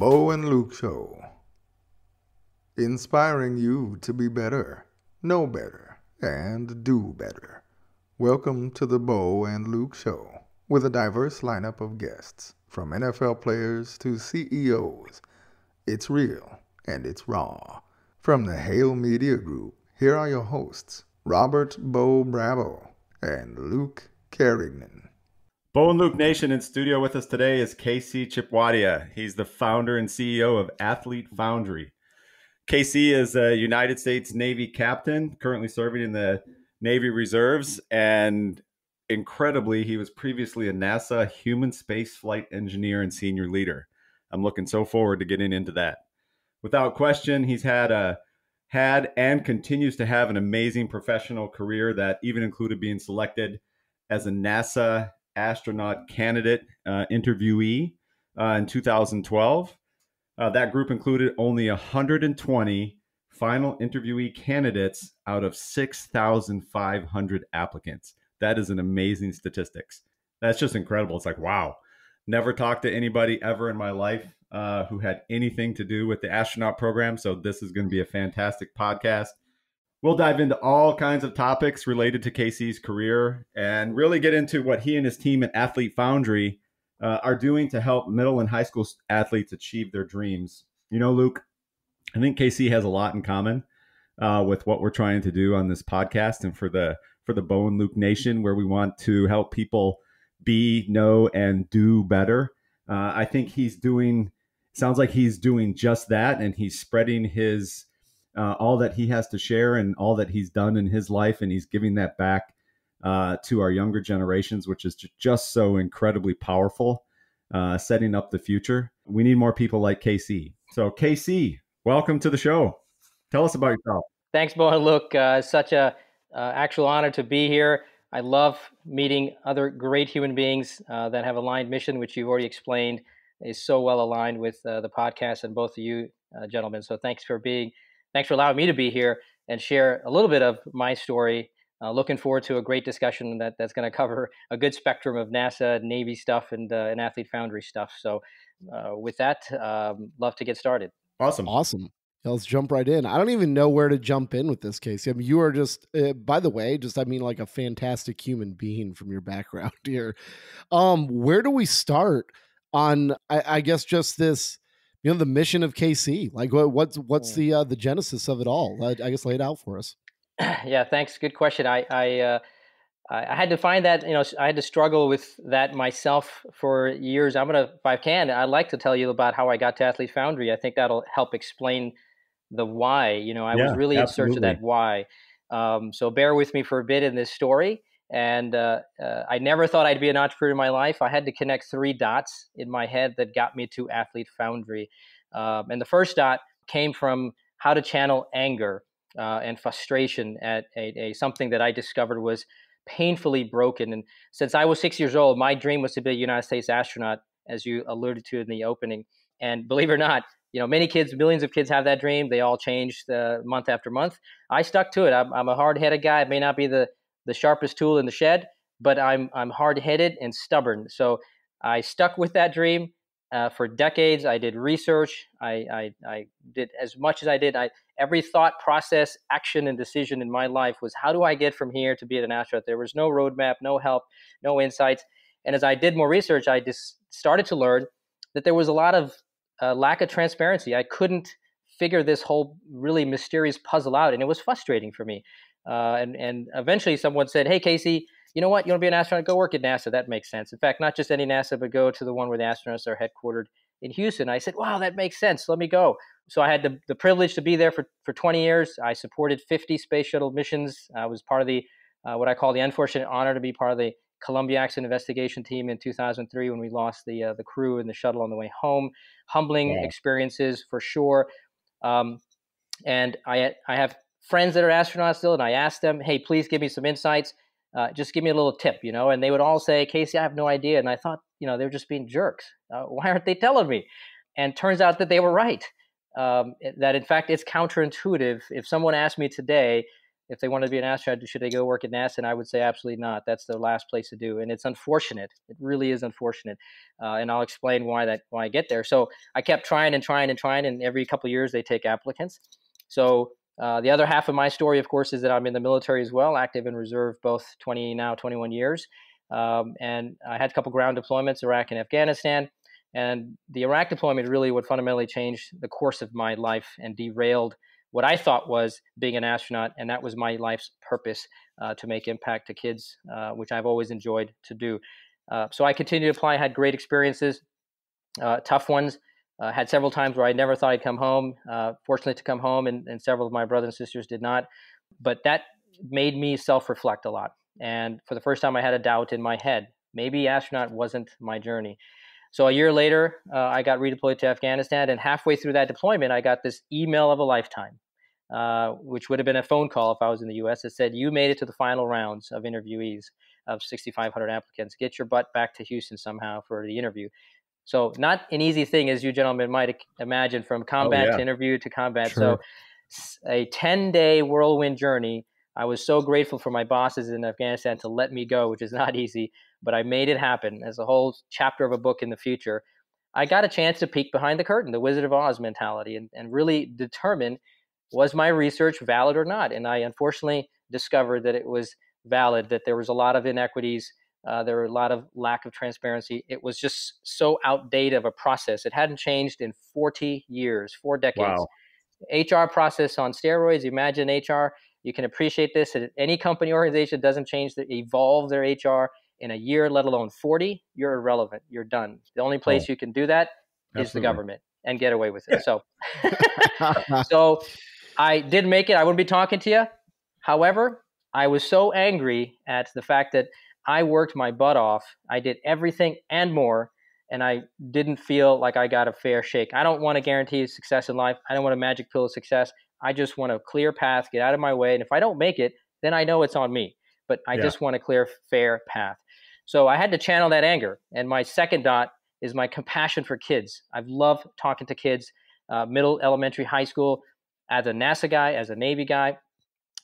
Bo and Luke Show. Inspiring you to be better, know better, and do better. Welcome to the Bo and Luke Show with a diverse lineup of guests, from NFL players to CEOs. It's real and it's raw. From the Hale Media Group, here are your hosts, Robert Bo Bravo and Luke Carignan. Bo and Luke Nation in studio with us today is KC Chhipwadia. He's the founder and CEO of Athlete Foundry. KC is a United States Navy captain, currently serving in the Navy Reserves, and incredibly, he was previously a NASA human space flight engineer and senior leader. I'm looking so forward to getting into that. Without question, he's had a had and continues to have an amazing professional career that even included being selected as a NASA astronaut candidate uh, interviewee uh, in 2012. Uh, that group included only 120 final interviewee candidates out of 6,500 applicants. That is an amazing statistics. That's just incredible. It's like, wow, never talked to anybody ever in my life uh, who had anything to do with the astronaut program. So this is going to be a fantastic podcast. We'll dive into all kinds of topics related to KC's career and really get into what he and his team at Athlete Foundry uh, are doing to help middle and high school athletes achieve their dreams. You know, Luke, I think KC has a lot in common uh, with what we're trying to do on this podcast and for the for the Bo and Luke Nation, where we want to help people be, know, and do better. Uh, I think he's doing. Sounds like he's doing just that, and he's spreading his uh, all that he has to share and all that he's done in his life, and he's giving that back uh, to our younger generations, which is just so incredibly powerful, uh, setting up the future. We need more people like KC. So, KC, welcome to the show. Tell us about yourself. Thanks, Bo. Luke, uh, such a uh, actual honor to be here. I love meeting other great human beings uh, that have aligned mission, which you've already explained is so well aligned with the podcast and both of you gentlemen. So thanks for being, thanks for allowing me to be here and share a little bit of my story. Uh, looking forward to a great discussion that, that's going to cover a good spectrum of NASA, Navy stuff, and, and Athlete Foundry stuff. So, with that, um, love to get started. Awesome. Awesome. Yeah, let's jump right in. I don't even know where to jump in with this case. I mean, you are just, uh, by the way, just I mean, like a fantastic human being from your background here. Um, where do we start on? I, I guess just this, you know, the mission of KC. Like, what, what's what's the uh, the genesis of it all? I, I guess laid out for us. Yeah, thanks. Good question. I I uh, I had to find that you know I had to struggle with that myself for years. I'm gonna, if I can, I'd like to tell you about how I got to Athlete Foundry. I think that'll help explain the why. You know, I yeah, was really absolutely. in search of that why. Um, so bear with me for a bit in this story. And uh, uh, I never thought I'd be an entrepreneur in my life. I had to connect three dots in my head that got me to Athlete Foundry. Um, and the first dot came from how to channel anger uh, and frustration at a, a, something that I discovered was painfully broken. And since I was six years old, my dream was to be a United States astronaut, as you alluded to in the opening. And believe it or not, you know, many kids, millions of kids have that dream. They all change uh, month after month. I stuck to it. I'm, I'm a hard-headed guy. It may not be the the sharpest tool in the shed, but I'm I'm hard-headed and stubborn. So I stuck with that dream uh, for decades. I did research. I, I, I did as much as I did. I every thought process, action, and decision in my life was how do I get from here to be an astronaut? There was no roadmap, no help, no insights. And as I did more research, I just started to learn that there was a lot of uh, lack of transparency. I couldn't figure this whole really mysterious puzzle out, and it was frustrating for me. Uh, and and eventually, someone said, "Hey, KC, you know what? You want to be an astronaut? Go work at NASA. That makes sense. In fact, not just any NASA, but go to the one where the astronauts are headquartered in Houston." I said, "Wow, that makes sense. Let me go." So I had the, the privilege to be there for, for 20 years. I supported 50 space shuttle missions. I was part of the uh, what I call the unfortunate honor to be part of the Columbia accident investigation team in 2003 when we lost the uh, the crew in the shuttle on the way home. Humbling yeah. experiences for sure. Um, and I I have friends that are astronauts still, and I asked them, hey, please give me some insights. Uh, just give me a little tip, you know. And they would all say, KC, I have no idea. And I thought, you know, they're just being jerks. Uh, why aren't they telling me? And turns out that they were right. Um, that in fact it's counterintuitive. If someone asked me today, if they wanted to be an astronaut, should they go work at NASA? And I would say absolutely not. That's the last place to do, and it's unfortunate. It really is unfortunate, uh, and I'll explain why that why I get there. So I kept trying and trying and trying, and every couple years they take applicants. So uh, the other half of my story, of course, is that I'm in the military as well, active in reserve, both 20 now 21 years, um, and I had a couple ground deployments, Iraq and Afghanistan. And the Iraq deployment really what fundamentally changed the course of my life and derailed what I thought was being an astronaut, and that was my life's purpose uh, to make impact to kids, uh, which I've always enjoyed to do. Uh, so I continued to apply, had great experiences, uh, tough ones. Uh, had several times where I never thought I'd come home. Uh, fortunate to come home, and, and several of my brothers and sisters did not. But that made me self-reflect a lot. And for the first time, I had a doubt in my head. Maybe astronaut wasn't my journey. So a year later, uh, I got redeployed to Afghanistan, and halfway through that deployment, I got this email of a lifetime, uh, which would have been a phone call if I was in the U.S. It said, "You made it to the final rounds of interviewees of 6,500 applicants. Get your butt back to Houston somehow for the interview." So not an easy thing, as you gentlemen might imagine, from oh, combat oh, yeah. to interview to combat. Sure. So a 10-day whirlwind journey. I was so grateful for my bosses in Afghanistan to let me go, which is not easy but I made it happen as a whole chapter of a book in the future. I got a chance to peek behind the curtain, the Wizard of Oz mentality, and, and really determine was my research valid or not. And I unfortunately discovered that it was valid, that there was a lot of inequities, uh, there were a lot of lack of transparency. It was just so outdated of a process. It hadn't changed in 40 years, four decades. Wow. HR process on steroids. Imagine HR. You can appreciate this. Any company organization doesn't change, the, evolve their HR in a year, let alone 40, you're irrelevant. You're done. The only place oh, you can do that is absolutely. the government and get away with it. So, so I did make it. I wouldn't be talking to you. However, I was so angry at the fact that I worked my butt off. I did everything and more, and I didn't feel like I got a fair shake. I don't want to guarantee success in life. I don't want a magic pill of success. I just want a clear path, get out of my way. And if I don't make it, then I know it's on me. But I yeah. just want a clear, fair path. So I had to channel that anger. And my second dot is my compassion for kids. I've loved talking to kids, uh, middle, elementary, high school, as a NASA guy, as a Navy guy.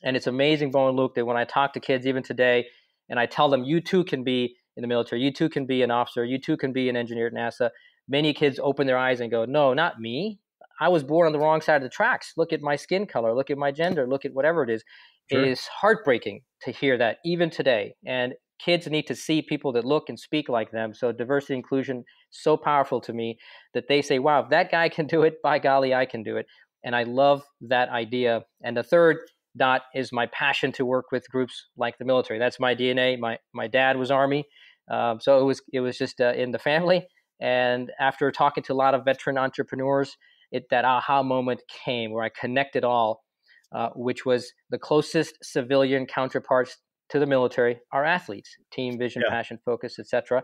And it's amazing, Bo and Luke, that when I talk to kids even today, and I tell them, you too can be in the military, you too can be an officer, you too can be an engineer at NASA, many kids open their eyes and go, no, not me. I was born on the wrong side of the tracks. Look at my skin color, look at my gender, look at whatever it is. Sure. It is heartbreaking to hear that even today. And kids need to see people that look and speak like them. So diversity inclusion so powerful to me that they say, "Wow, if that guy can do it, by golly, I can do it." And I love that idea. And the third dot is my passion to work with groups like the military. That's my DNA. My my dad was Army, um, so it was it was just uh, in the family. And after talking to a lot of veteran entrepreneurs, it that aha moment came where I connected all, uh, which was the closest civilian counterparts to the military are athletes team vision yeah. passion focus etc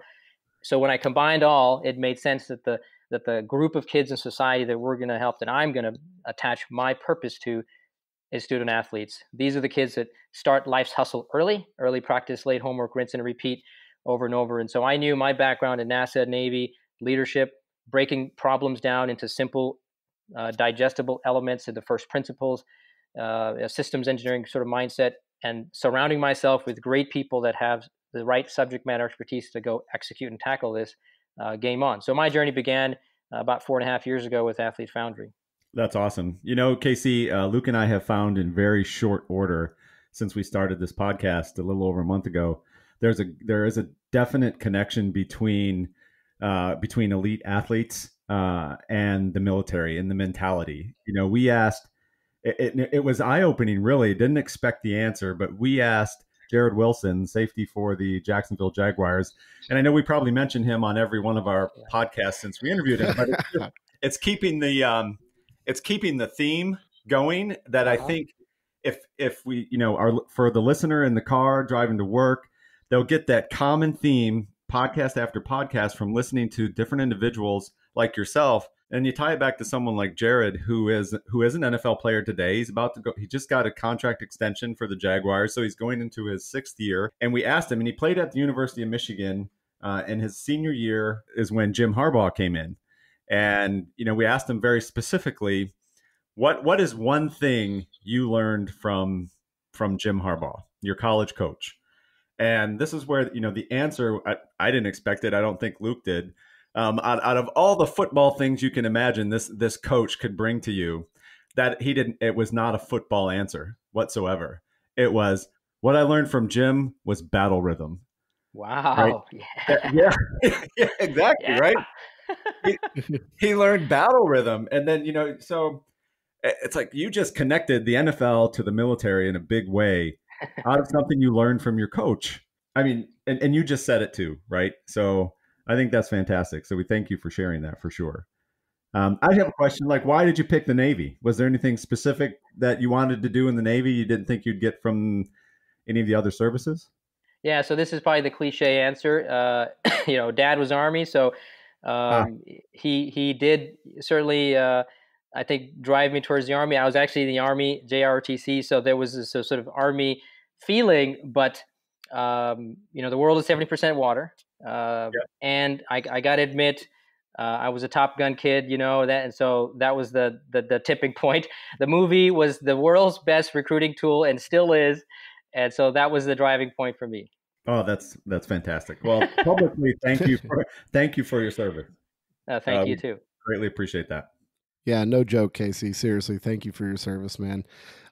so when i combined all it made sense that the that the group of kids in society that we're going to help that i'm going to attach my purpose to is student athletes these are the kids that start life's hustle early early practice late homework rinse and repeat over and over and so i knew my background in nasa navy leadership breaking problems down into simple uh, digestible elements of the first principles uh, systems engineering sort of mindset and surrounding myself with great people that have the right subject matter expertise to go execute and tackle this uh, game on. So my journey began about four and a half years ago with Athlete Foundry. That's awesome. You know, KC, uh, Luke and I have found in very short order since we started this podcast a little over a month ago. There's a there is a definite connection between uh, between elite athletes uh, and the military and the mentality. You know, we asked it, it, it was eye opening, really. Didn't expect the answer, but we asked Jared Wilson, safety for the Jacksonville Jaguars. And I know we probably mentioned him on every one of our podcasts since we interviewed him, but it's, it's keeping the um, it's keeping the theme going that I uh-huh. think if if we you know are for the listener in the car driving to work, they'll get that common theme podcast after podcast from listening to different individuals like yourself and you tie it back to someone like Jared, who is who is an NFL player today. He's about to go. He just got a contract extension for the Jaguars, so he's going into his sixth year. And we asked him, and he played at the University of Michigan. Uh, and his senior year is when Jim Harbaugh came in, and you know we asked them very specifically, what what is one thing you learned from from Jim Harbaugh, your college coach? And this is where you know the answer. I, I didn't expect it. I don't think Luke did. Um, out, out of all the football things you can imagine, this this coach could bring to you, that he didn't. It was not a football answer whatsoever. It was what I learned from Jim was battle rhythm. Wow. Right? Yeah. yeah. yeah. exactly. Yeah. Right. He, he learned battle rhythm, and then you know, so it's like you just connected the NFL to the military in a big way out of something you learned from your coach. I mean, and, and you just said it too, right? So I think that's fantastic. So we thank you for sharing that for sure. Um, I have a question like, why did you pick the Navy? Was there anything specific that you wanted to do in the Navy you didn't think you'd get from any of the other services? Yeah, so this is probably the cliche answer. Uh, you know, dad was Army, so um, ah. he he did certainly uh, I think drive me towards the army. I was actually in the army JROTC, so there was this sort of army feeling, but um, you know the world is seventy percent water, uh, yeah. and I, I got to admit. Uh, I was a Top Gun kid, you know that, and so that was the, the the tipping point. The movie was the world's best recruiting tool, and still is, and so that was the driving point for me. Oh, that's that's fantastic. Well, publicly, thank you for thank you for your service. Uh, thank um, you too. Greatly appreciate that. Yeah, no joke, KC. Seriously, thank you for your service, man.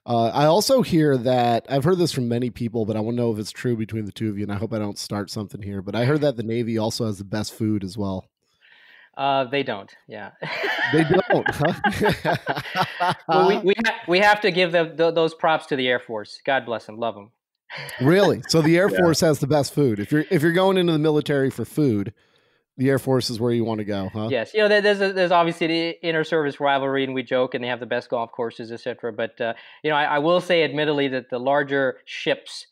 Uh, I also hear that I've heard this from many people, but I want to know if it's true between the two of you. And I hope I don't start something here. But I heard that the Navy also has the best food as well. Uh, they don't. Yeah, they don't. Huh? well, we we, ha- we have to give the, the, those props to the Air Force. God bless them. Love them. Really? So the Air yeah. Force has the best food. If you're if you're going into the military for food, the Air Force is where you want to go, huh? Yes, you know, there's a, there's obviously the inter-service rivalry, and we joke, and they have the best golf courses, etc. But uh, you know, I, I, will say, admittedly, that the larger ships,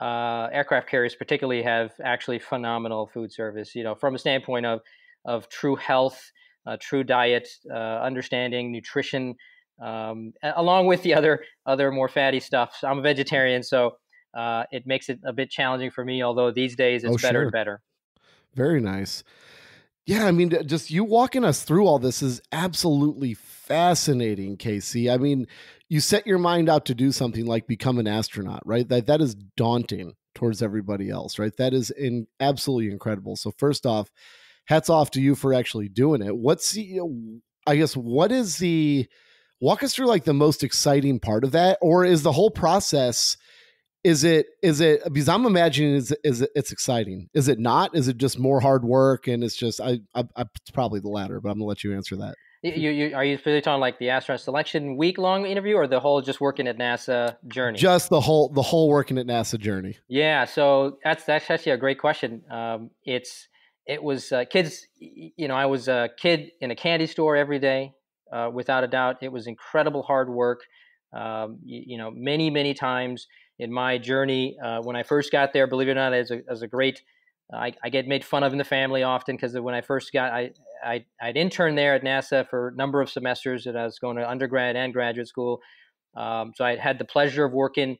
uh, aircraft carriers particularly, have actually phenomenal food service. You know, from a standpoint of of true health, uh, true diet, uh, understanding nutrition, um, along with the other other more fatty stuff. So I'm a vegetarian, so uh, it makes it a bit challenging for me. Although these days it's oh, better sure. and better. Very nice. Yeah, I mean, just you walking us through all this is absolutely fascinating, KC. I mean, you set your mind out to do something like become an astronaut, right? That that is daunting towards everybody else, right? That is in absolutely incredible. So first off, hats off to you for actually doing it. What's the, I guess, what is the walk us through like the most exciting part of that, or is the whole process? Is it is it because i'm imagining is is it, it's exciting. Is it not? Is it just more hard work and it's just i, I, I it's probably the latter but i'm gonna let you answer that. You, you are you really talking like the astronaut selection week long interview or the whole just working at nasa journey? Just the whole the whole working at nasa journey. Yeah so that's that's actually a great question. Um, it's it was uh, kids you know i was a kid in a candy store every day uh, without a doubt. It was incredible hard work um, you, you know many many times in my journey. Uh, when I first got there, believe it or not, as a, as a great, I, I, get made fun of in the family often because when I first got, I, I, I'd interned there at NASA for a number of semesters and I was going to undergrad and graduate school. Um, so I had the pleasure of working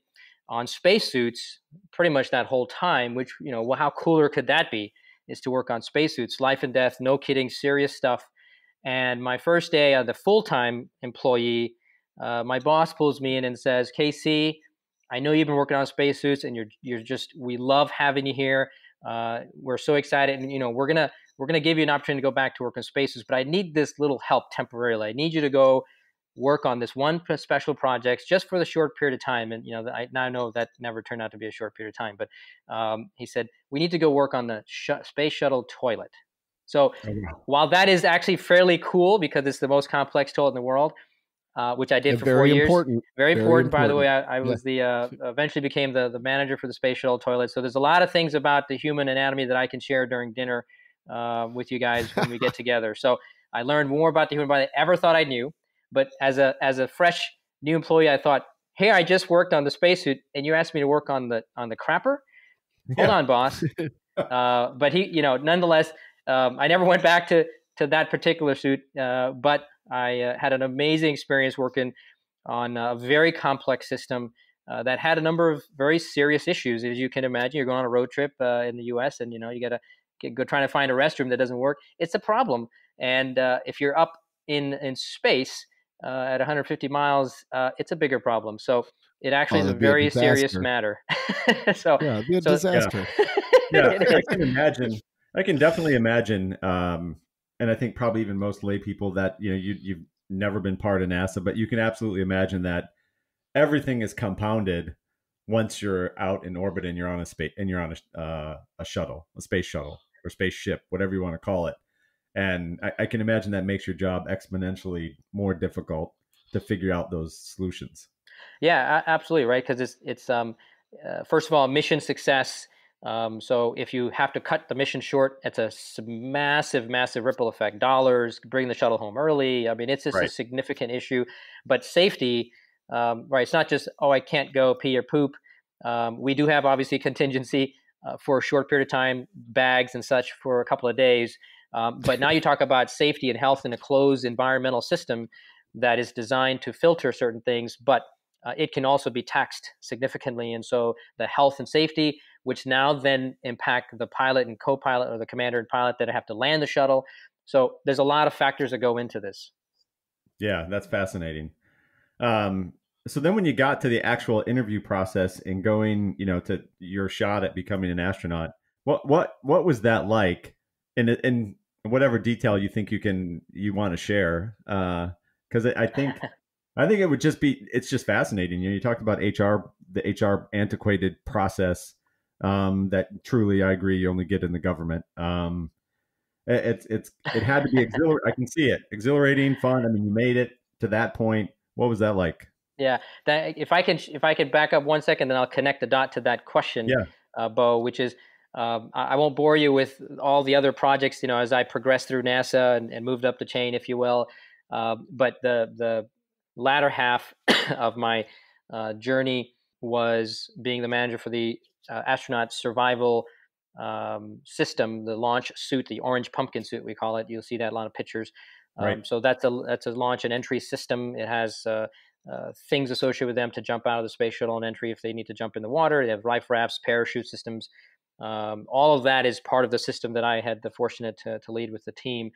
on spacesuits pretty much that whole time, which, you know, well, how cooler could that be? Is to work on spacesuits, life and death, no kidding, serious stuff. And my first day as a full time employee, uh, my boss pulls me in and says, KC, I know you've been working on spacesuits, and you're you're just we love having you here. Uh, we're so excited, and you know we're gonna we're gonna give you an opportunity to go back to work on spacesuits, but I need this little help temporarily. I need you to go work on this one special project just for the short period of time. And you know, I now know that never turned out to be a short period of time, but um, he said we need to go work on the sh- space shuttle toilet. So oh, while that is actually fairly cool because it's the most complex toilet in the world, uh, which I did yeah, for four years. Important. Very, very important. By the way, I, I was yeah. the uh, eventually became the the manager for the space shuttle toilet. So there's a lot of things about the human anatomy that I can share during dinner uh, with you guys when we get together. So I learned more about the human body than I ever thought I knew. But as a as a fresh new employee, I thought, hey, I just worked on the spacesuit, and you asked me to work on the on the crapper. Hold on, boss. Uh, but he, you know, nonetheless, um, I never went back to to that particular suit. Uh, but I uh, had an amazing experience working on a very complex system uh, that had a number of very serious issues. As you can imagine, you're going on a road trip uh, in the U.S. and you know you got to go trying to find a restroom that doesn't work. It's a problem, and uh, if you're up in in space uh, at 150 miles, uh, it's a bigger problem. So It actually oh, is a very a serious matter. so yeah, it'd be a so, disaster. Yeah, yeah I can imagine. I can definitely imagine, um, and I think probably even most lay people that you know you, you've never been part of NASA, but you can absolutely imagine that everything is compounded once you're out in orbit and you're on a space and you're on a, uh, a shuttle, a space shuttle or spaceship, whatever you want to call it. And I, I can imagine that makes your job exponentially more difficult to figure out those solutions. Yeah, absolutely right. Because it's it's um, uh, first of all mission success. Um, so if you have to cut the mission short, it's a massive, massive ripple effect. Dollars, bring the shuttle home early. I mean, it's just right. a significant issue. But safety, um, right? It's not just oh, I can't go pee or poop. Um, we do have obviously contingency uh, for a short period of time, bags and such for a couple of days. Um, but now you talk about safety and health in a closed environmental system that is designed to filter certain things, but uh, it can also be taxed significantly. And so the health and safety, which now then impact the pilot and co-pilot or the commander and pilot that have to land the shuttle. So there's a lot of factors that go into this. Yeah, that's fascinating. Um, so then when you got to the actual interview process and going, you know, to your shot at becoming an astronaut, what what what was that like? In in whatever detail you think you can you want to share, because uh, I think I think it would just be it's just fascinating. You know, you talked about HR, the HR antiquated process um, that truly I agree you only get in the government. Um, it's it's it had to be exhilarating. I can see it, exhilarating, fun. I mean, you made it to that point. What was that like? Yeah, that, if I can if I could back up one second, then I'll connect the dot to that question, yeah. uh, Bo, which is um, I, won't bore you with all the other projects. You know, as I progressed through NASA and, and moved up the chain, if you will. Uh, but the the latter half of my uh, journey was being the manager for the uh, astronaut survival um, system, the launch suit, the orange pumpkin suit we call it. You'll see that a lot of pictures. Um, right. So that's a that's a launch and entry system. It has uh, uh, things associated with them to jump out of the space shuttle and entry if they need to jump in the water. They have life rafts, parachute systems. Um, all of that is part of the system that I had the fortunate to, to lead with the team.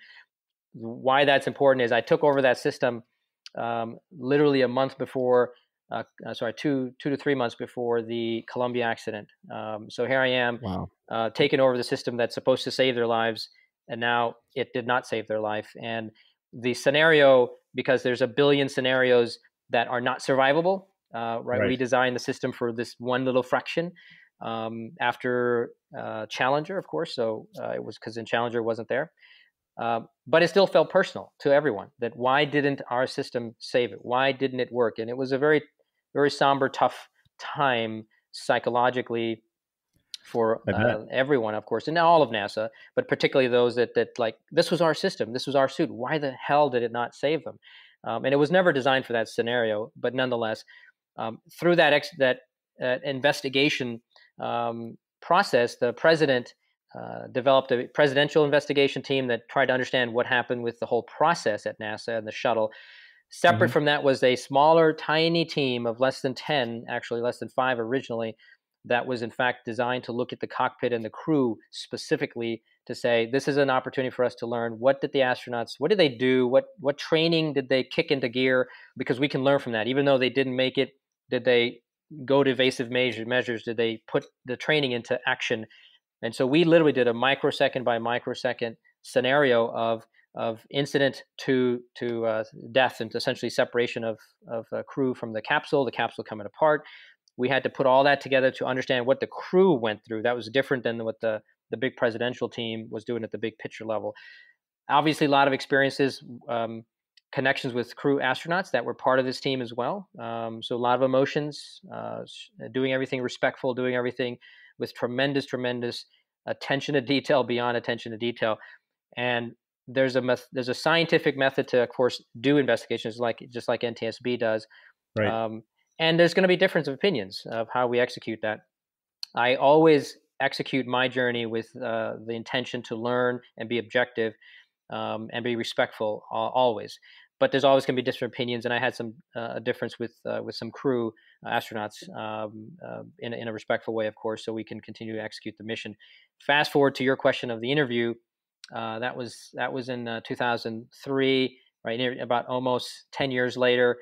Why that's important is I took over that system um, literally a month before, uh, uh, sorry, two two to three months before the Columbia accident. Um, so here I am, wow. uh, taking over the system that's supposed to save their lives, and now it did not save their life. And the scenario, because there's a billion scenarios that are not survivable. Uh, right? right? We designed the system for this one little fraction. Um, after uh, Challenger, of course, so uh, it was because in Challenger wasn't there. Uh, but it still felt personal to everyone that why didn't our system save it? Why didn't it work? And it was a very, very somber, tough time psychologically for uh, everyone, of course, and all of NASA, but particularly those that that like this was our system, this was our suit. Why the hell did it not save them? Um, and it was never designed for that scenario, but nonetheless, um, through that ex- that uh, investigation um, process, the president uh, developed a presidential investigation team that tried to understand what happened with the whole process at NASA and the shuttle. Separate mm-hmm. from that was a smaller, tiny team of less than 10, actually less than five originally, that was in fact designed to look at the cockpit and the crew specifically to say this is an opportunity for us to learn. What did the astronauts what did they do? What what training did they kick into gear? Because we can learn from that. Even though they didn't make it did they go to evasive measures? Did they put the training into action and so we literally did a microsecond by microsecond scenario of of incident to to uh, death and essentially separation of of crew from the capsule, the capsule coming apart. We had to put all that together to understand what the crew went through. That was different than what the the big presidential team was doing at the big picture level. Obviously, a lot of experiences, um, connections with crew astronauts that were part of this team as well. Um, so a lot of emotions, uh, doing everything respectful, doing everything with tremendous, tremendous attention to detail beyond attention to detail. And there's a meth- there's a scientific method to, of course, do investigations like just like NTSB does. Right. Um, and there's going to be difference of opinions of how we execute that. I always execute my journey with uh, the intention to learn and be objective um, and be respectful uh, always but there's always going to be different opinions. And I had some uh, difference with uh, with some crew uh, astronauts um, uh, in, in a respectful way, of course, so we can continue to execute the mission. Fast forward to your question of the interview. Uh, that was that was in uh, 2003, right? About almost 10 years later.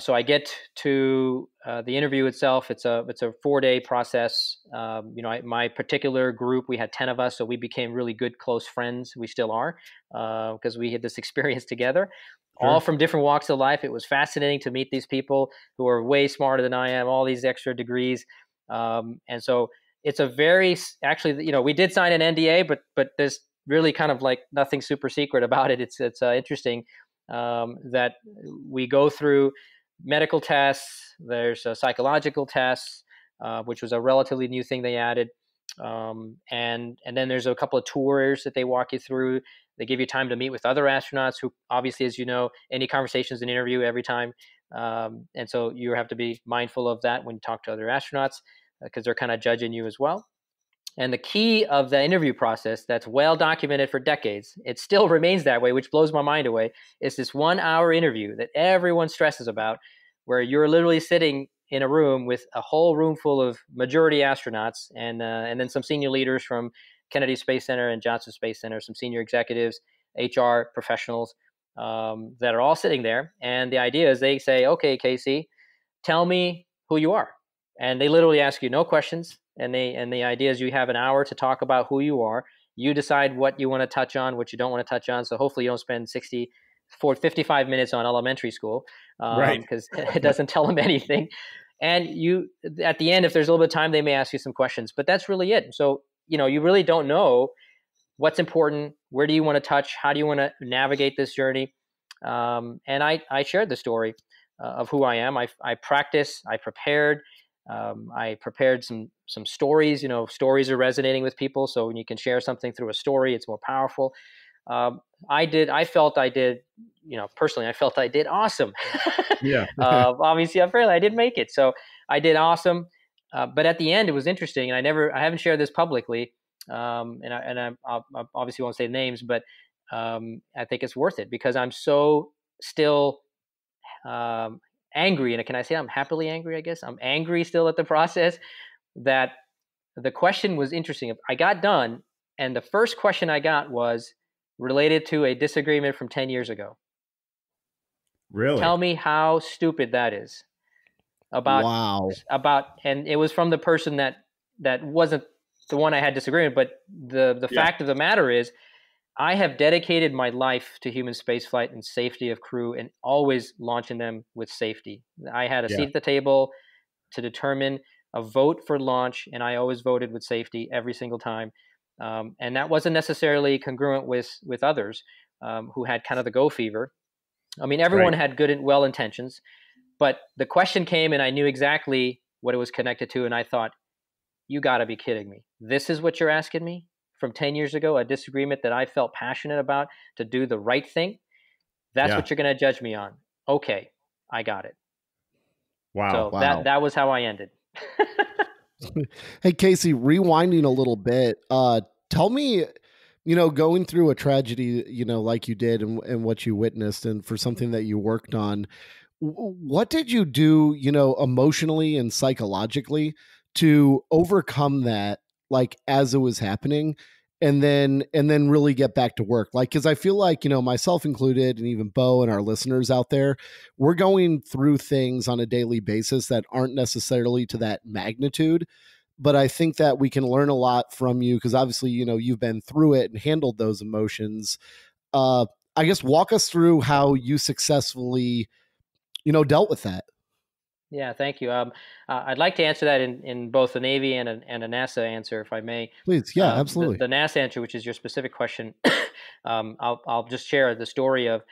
So I get to the interview itself. It's a it's a four day process. Um, you know, I, my particular group, we had ten of us, so we became really good, close friends. We still are because we had this experience together, sure. all from different walks of life. It was fascinating to meet these people who are way smarter than I am, all these extra degrees, um, and so it's a very actually, you know, we did sign an NDA, but but there's really kind of like nothing super secret about it. It's it's uh, interesting um, that we go through medical tests. There's psychological tests, uh, which was a relatively new thing they added, um, and and then there's a couple of tours that they walk you through. They give you time to meet with other astronauts who, obviously, as you know, any conversation is an interview every time, um, and so you have to be mindful of that when you talk to other astronauts because uh, they're kind of judging you as well. And the key of the interview process that's well documented for decades, it still remains that way, which blows my mind away, is this one hour interview that everyone stresses about, where you're literally sitting in a room with a whole room full of majority astronauts and, uh, and then some senior leaders from Kennedy Space Center and Johnson Space Center, some senior executives, HR professionals um, that are all sitting there. And the idea is they say, okay, KC, tell me who you are. And they literally ask you no questions. And they and the idea is you have an hour to talk about who you are. You decide what you want to touch on what you don't want to touch on. So hopefully you don't spend 60 for 55 minutes on elementary school um, right. because it doesn't tell them anything. And you at the end if there's a little bit of time they may ask you some questions. But that's really it. So you know you really don't know what's important where do you want to touch how do you want to navigate this journey um, and I, I shared the story uh, of who i am I, I practice i prepared um, I prepared some some stories. You know, stories are resonating with people, so when you can share something through a story, it's more powerful. Um, I did. I felt I did. You know, personally, I felt I did awesome. yeah. uh, obviously, apparently, I didn't make it, so I did awesome. Uh, but at the end, it was interesting, and I never, I haven't shared this publicly, um, and I, and I, I obviously won't say names, but um, I think it's worth it because I'm so still um, angry, and can I say I'm happily angry? I guess I'm angry still at the process. That the question was interesting. I got done, and the first question I got was related to a disagreement from ten years ago. Really? Tell me how stupid that is. About wow. About and it was from the person that that wasn't the one I had disagreement, but the the yeah. fact of the matter is I have dedicated my life to human spaceflight and safety of crew and always launching them with safety. I had a yeah. seat at the table to determine a vote for launch, and I always voted with safety every single time. Um, and that wasn't necessarily congruent with with others um, who had kind of the go fever. I mean, everyone right. had good and well intentions, but the question came, and I knew exactly what it was connected to, and I thought, "You got to be kidding me! This is what you're asking me? from 10 years ago, a disagreement that I felt passionate about to do the right thing, that's yeah. what you're going to judge me on. Okay, I got it. Wow. So wow. that that was how I ended. hey KC, rewinding a little bit, uh tell me you know, going through a tragedy, you know, like you did and, and what you witnessed and for something that you worked on, what did you do, you know, emotionally and psychologically to overcome that like as it was happening and then and then really get back to work? Like because i feel like you know myself included and even bo and our listeners out there we're going through things on a daily basis that aren't necessarily to that magnitude but i think that we can learn a lot from you because obviously you know you've been through it and handled those emotions. Uh i guess walk us through how you successfully you know dealt with that yeah, thank you. Um, uh, I'd like to answer that in, in both the Navy and a, and a NASA answer, if I may. Please, yeah, um, absolutely. The, the, NASA answer, which is your specific question, um, I'll, I'll just share the story of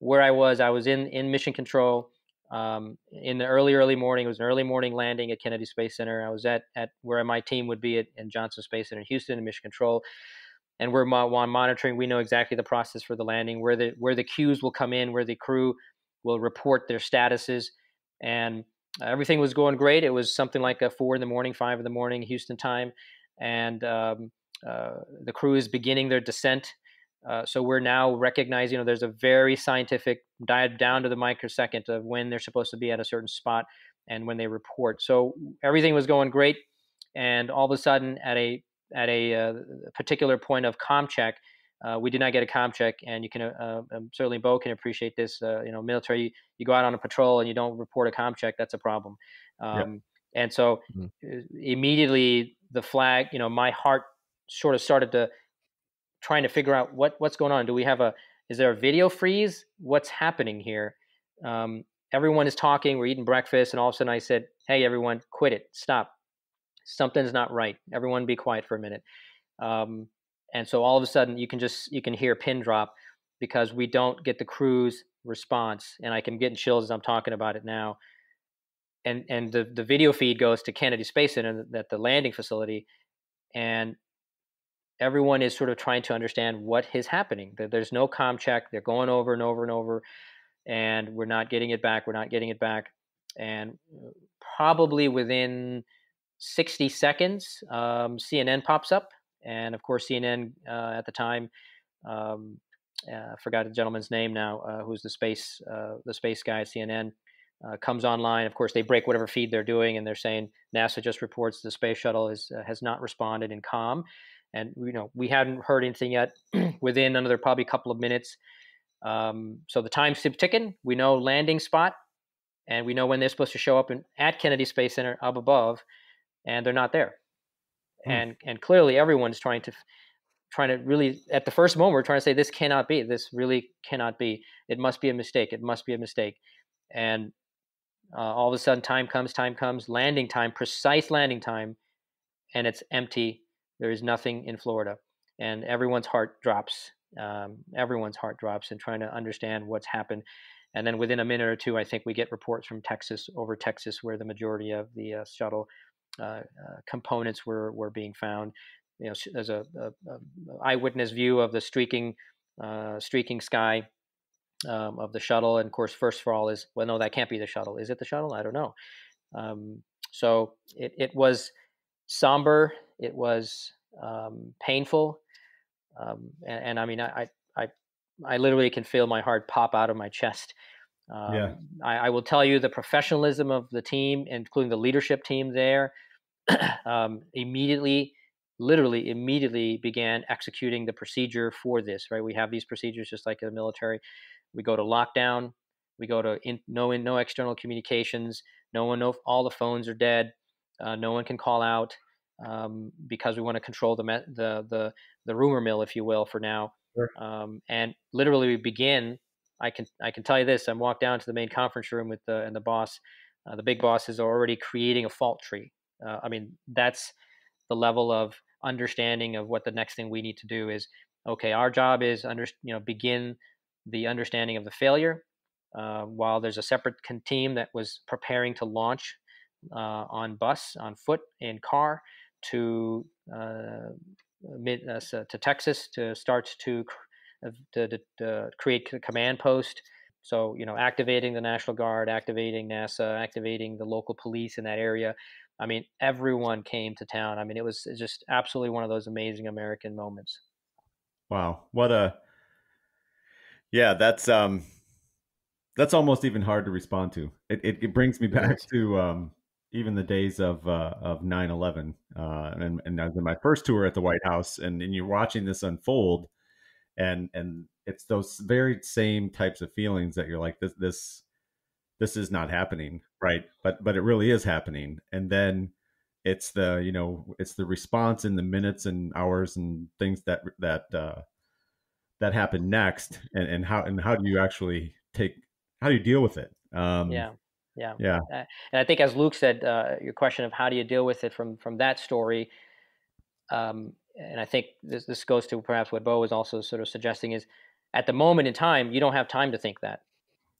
where I was. I was in, in mission control um, in the early, early morning. It was an early morning landing at Kennedy Space Center. I was at, at where my team would be at in Johnson Space Center in Houston in mission control. And we're mo- monitoring. We know exactly the process for the landing, where the where the cues will come in, where the crew will report their statuses, and everything was going great. It was something like a four in the morning, five in the morning, Houston time, and um, uh, the crew is beginning their descent. Uh, so we're now recognizing, you know, there's a very scientific dive down to the microsecond of when they're supposed to be at a certain spot and when they report. So everything was going great, and all of a sudden, at a at a uh, particular point of com check, uh, we did not get a com check, and you can uh, um, certainly Bo can appreciate this. Uh, you know, military, you, you, go out on a patrol and you don't report a com check, that's a problem. Um, And so mm-hmm. immediately the flag, you know, my heart sort of started to trying to figure out what what's going on. Do we have a is there a video freeze? What's happening here? Um, everyone is talking. We're eating breakfast, and all of a sudden I said, "Hey, everyone, quit it. Stop. Something's not right. Everyone, be quiet for a minute." Um, and so all of a sudden you can just you can hear pin drop because we don't get the crew's response. And i can get in chills as i'm talking about it now. And and the, the video feed goes to kennedy space center at the landing facility and everyone is sort of trying to understand what is happening. There's no com check. They're going over and over and over and we're not getting it back. We're not getting it back. And uh, probably within 60 seconds um, cnn pops up and of course CNN uh, at the time. Um, uh, forgot the gentleman's name now, uh, who's the space uh, the space guy at CNN. Uh, comes online. Of course, they break whatever feed they're doing, and they're saying NASA just reports the space shuttle is uh, has not responded in com, and you know we hadn't heard anything yet. Within another probably couple of minutes, um, so the time's ticking. We know landing spot, and we know when they're supposed to show up in, at Kennedy Space Center up above, and they're not there. Hmm. and and clearly everyone's trying to trying to really at the first moment we're trying to say this cannot be. This really cannot be. It must be a mistake. It must be a mistake. And uh, all of a sudden time comes time comes landing time precise landing time and it's empty. There is nothing in florida. And everyone's heart drops um, everyone's heart drops and trying to understand what's happened. And then within a minute or two i think we get reports from texas over texas where the majority of the uh, shuttle components were were being found. You know, there's a, a, a eyewitness view of the streaking uh, streaking sky um, of the shuttle, and of course, first for all is well, no, that can't be the shuttle. Is it the shuttle? I don't know. Um, so it it was somber. It was um, painful, um, and, and, I mean, I, I I literally can feel my heart pop out of my chest. Um, yeah. I, I, will tell you the professionalism of the team, including the leadership team there, um, immediately, literally immediately began executing the procedure for this. Right, we have these procedures just like in the military. We go to lockdown. We go to in, no no external communications. No one know all the phones are dead. Uh, no one can call out um, because we want to control the, the the the rumor mill, if you will, for now. Sure. Um, and literally, we begin. I can I can tell you this. I walk down to the main conference room with the and the boss. Uh, the big boss is already creating a fault tree. Uh, I mean, that's the level of understanding of what the next thing we need to do is. Okay, our job is under you know begin the understanding of the failure. Uh, while there's a separate team that was preparing to launch uh, on bus, on foot, in car to uh, mid uh, to Texas to start to to, to, to create a command post. So you know, activating the National Guard, activating NASA, activating the local police in that area, I mean, everyone came to town. I mean, it was just absolutely one of those amazing American moments. Wow, what a yeah, that's um that's almost even hard to respond to. It it, it brings me back to um even the days of uh, of 9/11 uh, and and I was in my first tour at the White House and, and you're watching this unfold and and it's those very same types of feelings that you're like this this this is not happening right? But but it really is happening. And then it's the you know it's the response in the minutes and hours and things that that uh that happen next and and how and how do you actually take how do you deal with it? Um yeah yeah. yeah. Uh, and i think as luke said uh your question of how do you deal with it from from that story um and i think this this goes to perhaps what bo was also sort of suggesting is at the moment in time you don't have time to think that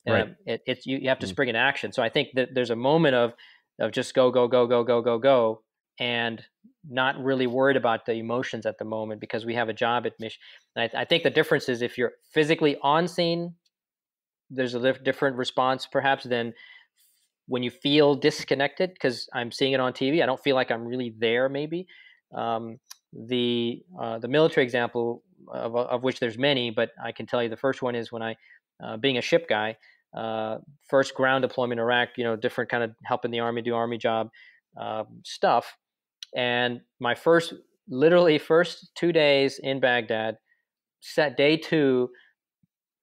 Right. Um, it, it's you, you have to mm-hmm. spring in action. So I think that there's a moment of of just go go go go go go go and not really worried about the emotions at the moment because we have a job at mission. I, I, think the difference is if you're physically on scene, there's a different response perhaps than when you feel disconnected because I'm seeing it on TV. I don't feel like I'm really there. Maybe um, the uh, the military example of, of which there's many, but I can tell you the first one is when I uh, being a ship guy, uh, first ground deployment in Iraq, you know, different kind of helping the army do army job uh, stuff. And my first, literally first two days in Baghdad, set day two,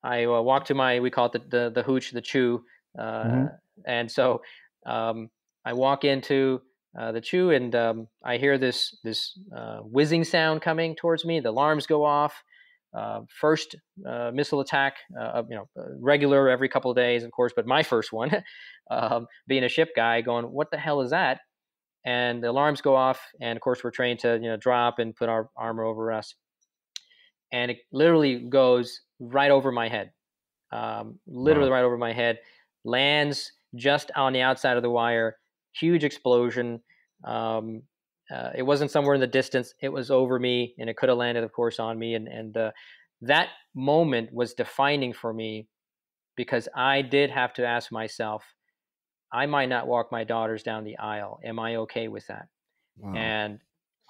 I uh, walked to my we call it the the, the hooch, the chew, uh, mm-hmm. and so um, I walk into uh, the chew and um, I hear this this uh, whizzing sound coming towards me. The alarms go off. Uh, first uh, missile attack, uh, you know, regular every couple of days, of course, but my first one, um, being a ship guy, going, what the hell is that? And the alarms go off, and of course, we're trained to you know drop and put our armor over us, and it literally goes right over my head, um, literally wow. right over my head, lands just on the outside of the wire, huge explosion. Um, uh, it wasn't somewhere in the distance. It was over me, and it could have landed, of course, on me. And and uh, that moment was defining for me because I did have to ask myself, I might not walk my daughters down the aisle. Am I okay with that? Wow. And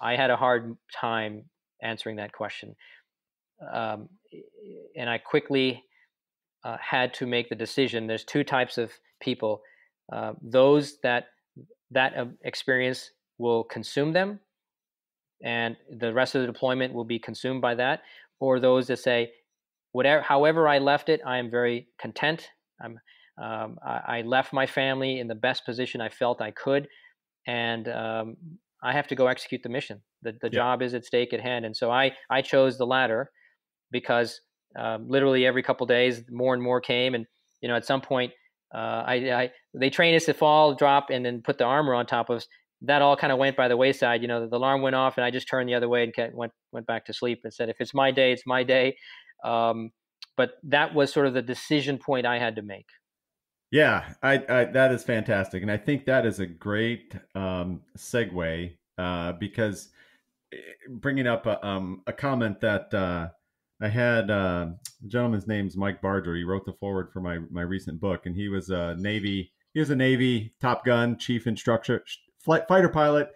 I had a hard time answering that question. Um, and I quickly uh, had to make the decision. There's two types of people: uh, those that that uh, experience will consume them, and the rest of the deployment will be consumed by that, or those that say, whatever, however I left it, I am very content. I'm um, I, I, left my family in the best position I felt I could, and um, I have to go execute the mission. The, the yeah. job is at stake at hand, and so I I chose the latter because um, literally every couple days more and more came, and you know at some point uh, I, I they train us to fall, drop, and then put the armor on top of us. That all kind of went by the wayside. You know, the alarm went off, and I just turned the other way and kept, went went back to sleep and said, "If it's my day, it's my day." Um, but that was sort of the decision point I had to make. Yeah, I, I, that is fantastic, and I think that is a great um, segue uh, because eh, bringing up a, um, a comment that uh, I had, uh, the gentleman's name's Mike Barger. He wrote the foreword for my my recent book, and he was a Navy. He was a Navy Top Gun chief instructor, flight fighter pilot,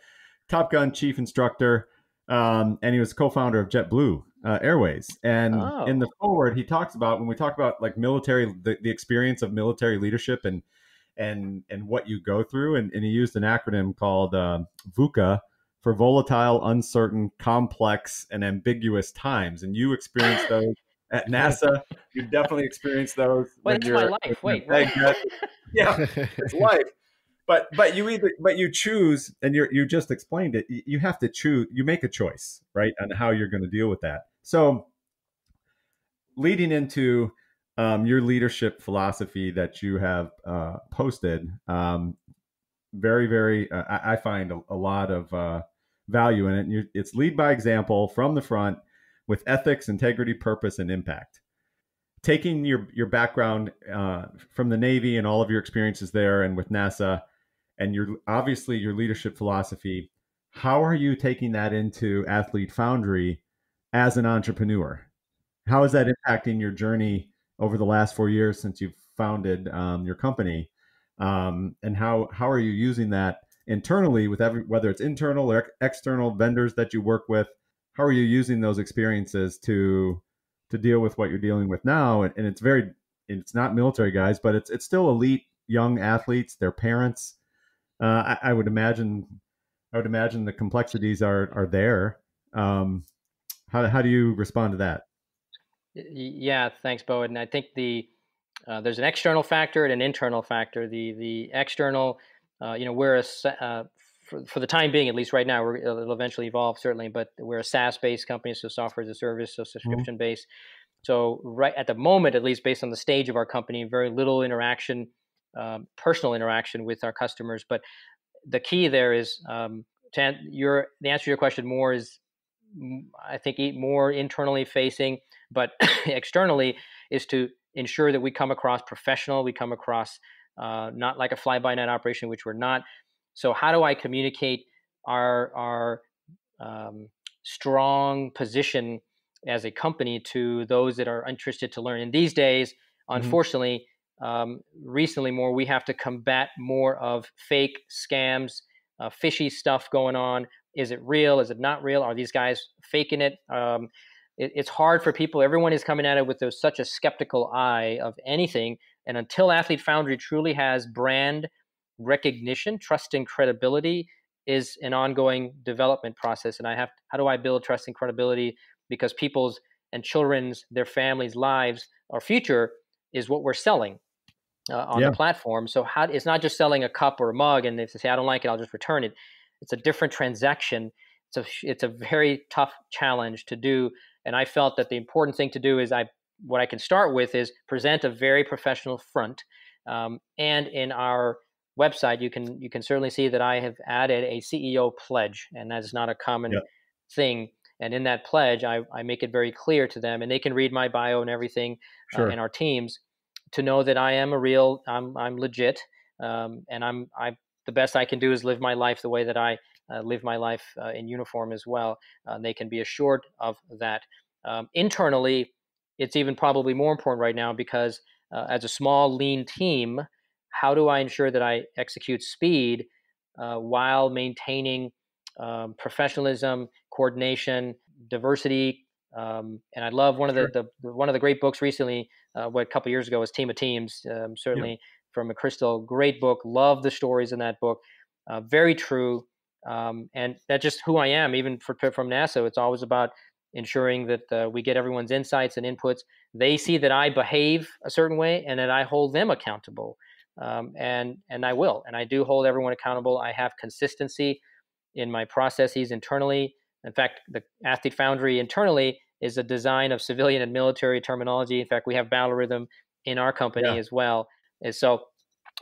Top Gun chief instructor, um, and he was co-founder of JetBlue uh, Airways. And oh. in the foreword, he talks about when we talk about like military, the, the experience of military leadership and and and what you go through. And, and he used an acronym called uh, VUCA for volatile, uncertain, complex, and ambiguous times. And you experienced those at NASA. You definitely experienced those. Wait, it's my life. Wait, wait. yeah, it's life but but you either but you choose and you you just explained it you have to choose you make a choice right on how you're going to deal with that so leading into um, your leadership philosophy that you have uh, posted um, very very uh, I, I, find a, a lot of uh, value in it. And it's lead by example from the front with ethics integrity purpose and impact. Taking your your background uh, from the Navy and all of your experiences there and with NASA, and your obviously your leadership philosophy how are you taking that into athlete foundry as an entrepreneur? How is that impacting your journey over the last four years since you've founded um, your company? Um, and how how are you using that internally with every whether it's internal or external vendors that you work with how are you using those experiences to to deal with what you're dealing with now and, and it's very it's not military guys but it's it's still elite young athletes their parents uh, I, I, would imagine I would imagine the complexities are are there. Um, how how do you respond to that? Yeah, thanks, Bo. And I think the uh, there's an external factor and an internal factor. The the external, uh, you know, we're a uh, for, for the time being, at least right now, it'll eventually evolve certainly, but we're a SaaS based company, so software as a service, so mm-hmm. subscription based. Mm-hmm. So right at the moment, at least based on the stage of our company, very little interaction um, personal interaction with our customers. But the key there is um, to your the answer to your question more is I think more internally facing, but externally is to ensure that we come across professional, we come across uh, not like a fly by night operation, which we're not. So how do I communicate our our um, strong position as a company to those that are interested to learn? In these days, mm-hmm. unfortunately, um, recently more we have to combat more of fake scams uh, fishy stuff going on is it real is it not real are these guys faking it? Um, it it's hard for people everyone is coming at it with such a skeptical eye of anything and until athlete foundry truly has brand recognition trust and credibility is an ongoing development process and i have how do i build trust and credibility because people's and children's, their families' lives, or future is what we're selling uh, on yeah. the platform. So how it's not just selling a cup or a mug, and if they say I don't like it, I'll just return it. It's a different transaction. It's a it's a very tough challenge to do, and I felt that the important thing to do is I what I can start with is present a very professional front, um, and in our website you can you can certainly see that I have added a CEO pledge, and that's not a common thing. And in that pledge, I, I make it very clear to them, and they can read my bio and everything, uh, sure. uh, and our teams to know that I am a real, I'm, I'm legit, um, and I'm, I, the best I can do is live my life the way that I uh, live my life uh, in uniform as well. Uh, they can be assured of that. Um, internally, it's even probably more important right now because uh, as a small, lean team, how do I ensure that I execute speed uh, while maintaining um, professionalism, coordination, diversity, um, and I love one of the, the, one of the great books recently, uh, what a couple years ago was Team of Teams. Um, certainly yeah. from McChrystal, great book. Love the stories in that book. Uh, very true, um, and that's just who I am. Even for, from NASA, it's always about ensuring that uh, we get everyone's insights and inputs. They see that I behave a certain way, and that I hold them accountable. Um, and and I will, and I do hold everyone accountable. I have consistency in my processes internally in fact, the Athlete Foundry internally is a design of civilian and military terminology. In fact, we have battle rhythm in our company yeah. as well. And so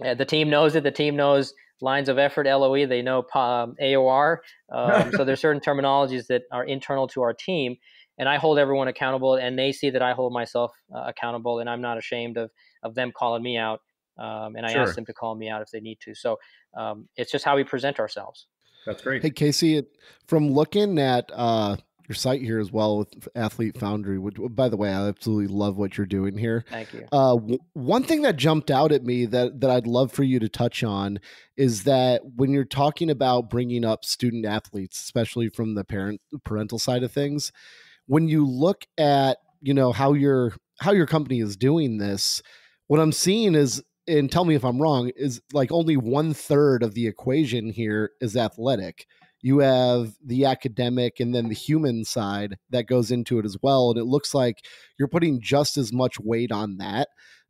uh, the team knows it. The team knows lines of effort, LOE. They know um, AOR. Um, so there's certain terminologies that are internal to our team, and I hold everyone accountable, and they see that I hold myself uh, accountable, and I'm not ashamed of of them calling me out. Um, and I sure. ask them to call me out if they need to. So um, it's just how we present ourselves. That's great. Hey KC, from looking at uh, your site here as well with Athlete Foundry, which by the way, I absolutely love what you're doing here. Thank you. Uh, w- one thing that jumped out at me that that I'd love for you to touch on is that when you're talking about bringing up student athletes, especially from the parent parental side of things, when you look at you know how your how your company is doing this, what I'm seeing is and tell me if I'm wrong, is like only one third of the equation here is athletic. You have the academic and then the human side that goes into it as well. And it looks like you're putting just as much weight on that.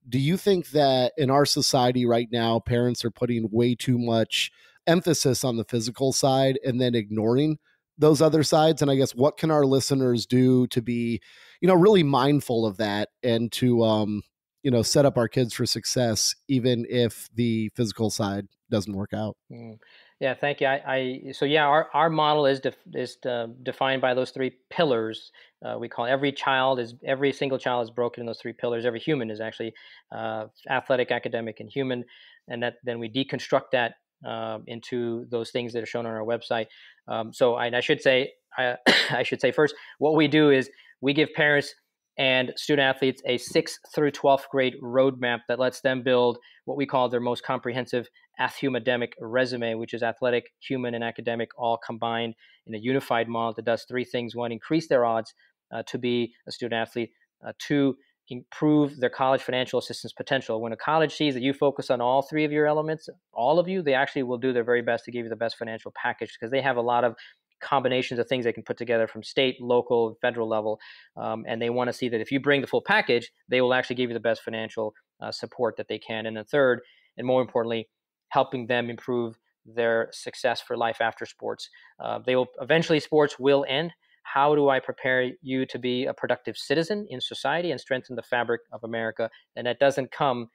Do you think that in our society right now, parents are putting way too much emphasis on the physical side and then ignoring those other sides? And I guess what can our listeners do to be, you know, really mindful of that and to, um, you know set up our kids for success even if the physical side doesn't work out mm. Yeah thank you. I, I, so yeah our, our model is def, is uh, defined by those three pillars uh, we call every child is every single child is broken in those three pillars. Every human is actually uh, athletic academic and human and that then we deconstruct that uh, into those things that are shown on our website. Um, so I, I should say I, I should say first what we do is we give parents and student athletes a 6th through 12th grade roadmap that lets them build what we call their most comprehensive athumedemic resume, which is athletic, human, and academic all combined in a unified model that does three things. One, increase their odds uh, to be a student athlete. Uh, two, improve their college financial assistance potential. When a college sees that you focus on all three of your elements, all of you, they actually will do their very best to give you the best financial package because they have a lot of combinations of things they can put together from state, local, federal level. Um, and they want to see that if you bring the full package, they will actually give you the best financial uh, support that they can. And the third, and more importantly, helping them improve their success for life after sports. Uh, they will eventually sports will end. How do I prepare you to be a productive citizen in society and strengthen the fabric of America? And that doesn't come,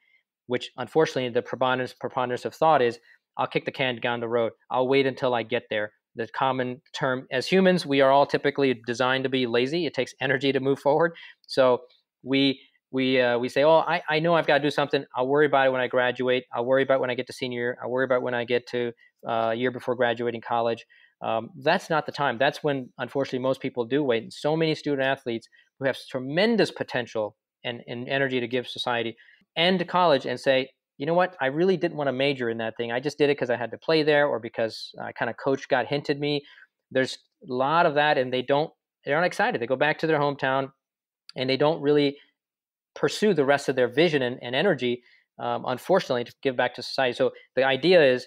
which unfortunately the preponderance, preponderance of thought is, I'll kick the can down the road. I'll wait until I get there the common term as humans we are all typically designed to be lazy it takes energy to move forward so we we uh, we say oh I, I know i've got to do something i'll worry about it when i graduate i'll worry about when i get to senior year i'll worry about when i get to uh, a year before graduating college um, that's not the time that's when unfortunately most people do wait and so many student athletes who have tremendous potential and, and energy to give society end to college and say you know what? I really didn't want to major in that thing. I just did it because I had to play there or because I kind of coach got hinted me. There's a lot of that, and they don't they aren't excited. They go back to their hometown, and they don't really pursue the rest of their vision and, and energy. Um, unfortunately, to give back to society. So the idea is,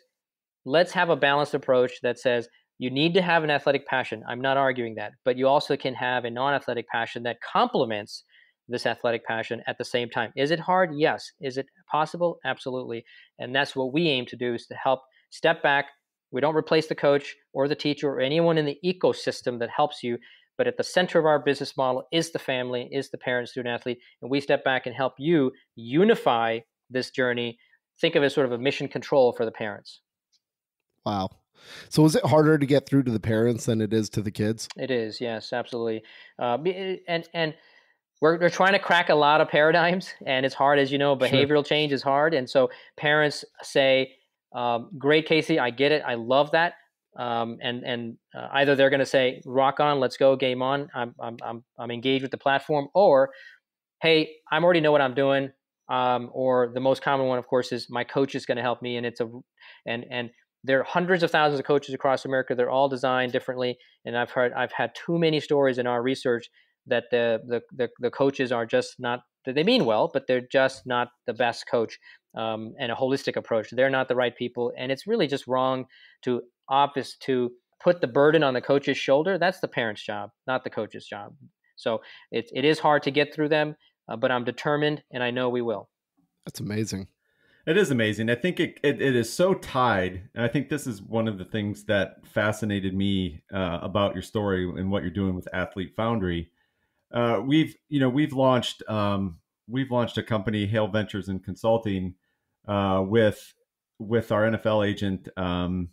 let's have a balanced approach that says You need to have an athletic passion. I'm not arguing that, but you also can have a non-athletic passion that complements this athletic passion at the same time. Is it hard? Yes. Is it possible? Absolutely. And that's what we aim to do is to help step back. We don't replace the coach or the teacher or anyone in the ecosystem that helps you, but at the center of our business model is the family, is the parent, student, athlete, and we step back and help you unify this journey. Think of it as sort of a mission control for the parents. Wow. So is it harder to get through to the parents than it is to the kids? It is, yes, absolutely. Uh, and and we're, we're trying to crack a lot of paradigms and it's hard as you know behavioral sure. change is hard and so parents say um, great KC i get it i love that um, and and uh, either they're going to say rock on let's go game on I'm, I'm i'm i'm engaged with the platform or hey i already know what i'm doing um, or the most common one of course is my coach is going to help me and it's a and and there are hundreds of thousands of coaches across america they're all designed differently and i've heard i've had too many stories in our research that the, the the, the coaches are just not they mean well, but they're just not the best coach um, and a holistic approach. They're not the right people, and it's really just wrong to office to put the burden on the coach's shoulder. That's the parent's job, not the coach's job. So it it is hard to get through them, uh, but I'm determined, and I know we will. That's amazing. It is amazing. I think it, it, it is so tied. And I think this is one of the things that fascinated me uh, about your story and what you're doing with Athlete Foundry uh, we've you know we've launched um, we've launched a company, Hale Ventures and Consulting, uh, with with our NFL agent um,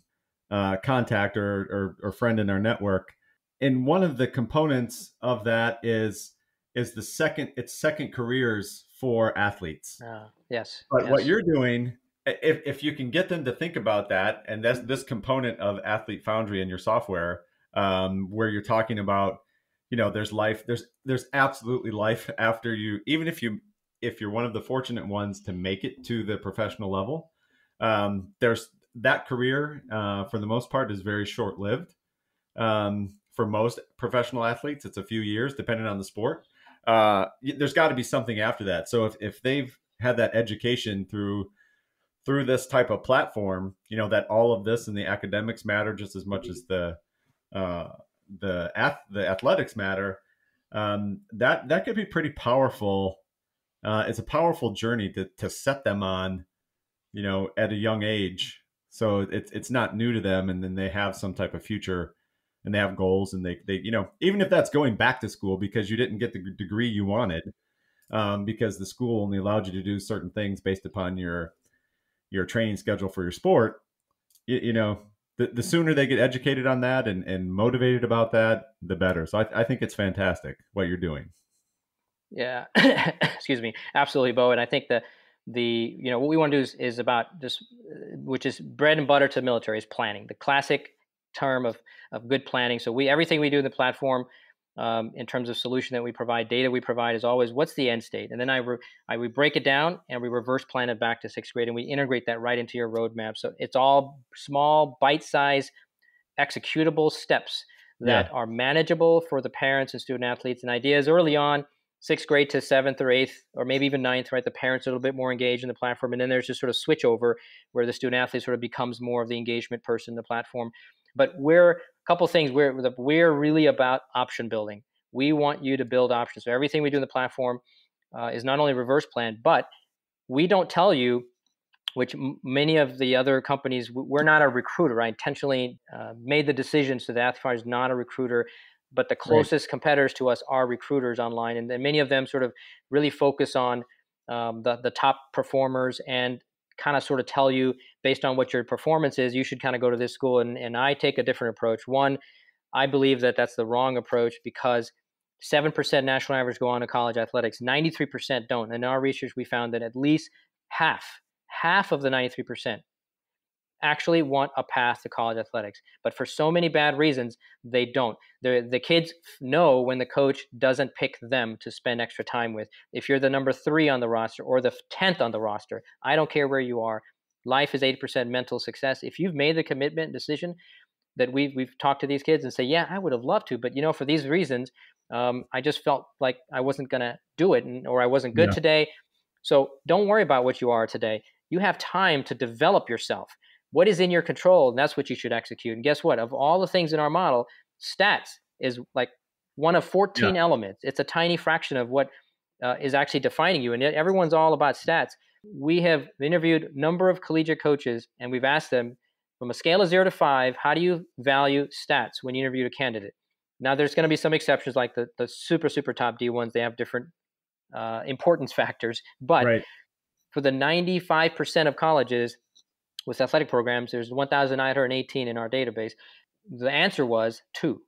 uh, contact or, or, or friend in our network. And one of the components of that is is the second it's second careers for athletes. Uh, yes. But yes. what you're doing, if if you can get them to think about that, and that's this component of Athlete Foundry in your software, um, where you're talking about you know there's life there's there's absolutely life after you even if you if you're one of the fortunate ones to make it to the professional level um, there's that career uh, for the most part is very short lived um, for most professional athletes it's a few years depending on the sport uh, there's got to be something after that so if, if they've had that education through through this type of platform you know that all of this and the academics matter just as much as the uh, the ath- the athletics matter, um, that that could be pretty powerful. Uh, it's a powerful journey to to set them on, you know, at a young age. So it's it's not new to them, and then they have some type of future, and they have goals, and they they you know even if that's going back to school because you didn't get the degree you wanted, um, because the school only allowed you to do certain things based upon your your training schedule for your sport. you, you know the, the sooner they get educated on that and, and motivated about that, the better. So I, I think it's fantastic what you're doing. Yeah, excuse me, absolutely, Bo. And I think that the you know what we want to do is, is about just which is bread and butter to the military is planning, the classic term of of good planning. So we everything we do in the platform um, in terms of solution that we provide, data we provide is always what's the end state, and then I, re- I we break it down and we reverse plan it back to sixth grade, and we integrate that right into your roadmap. So it's all small, bite-sized, executable steps that yeah. are manageable for the parents and student athletes. And ideas early on, sixth grade to seventh or eighth, or maybe even ninth, right? The parents are a little bit more engaged in the platform, and then there's just sort of switch over where the student athlete sort of becomes more of the engagement person in the platform. But we're a couple things we're we're really about option building we want you to build options so everything we do in the platform uh, is not only reverse plan but we don't tell you which m- many of the other companies we're not a recruiter i intentionally uh, made the decision so that Athfire is not a recruiter but the closest right. competitors to us are recruiters online and, and, many of them sort of really focus on um, the, the top performers and kind of sort of tell you based on what your performance is, you should kind of go to this school. And, and I take a different approach. One, I believe that that's the wrong approach because 7% national average go on to college athletics, 93% don't. In our research, we found that at least half, half of the 93% actually want a path to college athletics. But for so many bad reasons, they don't. The, the kids know when the coach doesn't pick them to spend extra time with. If you're the number three on the roster or the 10th on the roster, I don't care where you are. Life is 80% mental success. If you've made the commitment decision that we've, we've talked to these kids and say, yeah, I would have loved to, but you know, for these reasons, um, I just felt like I wasn't going to do it and, or I wasn't good yeah. today. So don't worry about what you are today. You have time to develop yourself what is in your control, and that's what you should execute. And guess what? Of all the things in our model, stats is like one of 14 yeah. elements. It's a tiny fraction of what uh, is actually defining you, and yet everyone's all about stats. We have interviewed a number of collegiate coaches, and we've asked them from a scale of zero to five, how do you value stats when you interview a candidate? Now, there's going to be some exceptions, like the the super super top D ones. They have different uh, importance factors, but right. for the 95% of colleges with athletic programs, there's 1,918 in our database. The answer was two.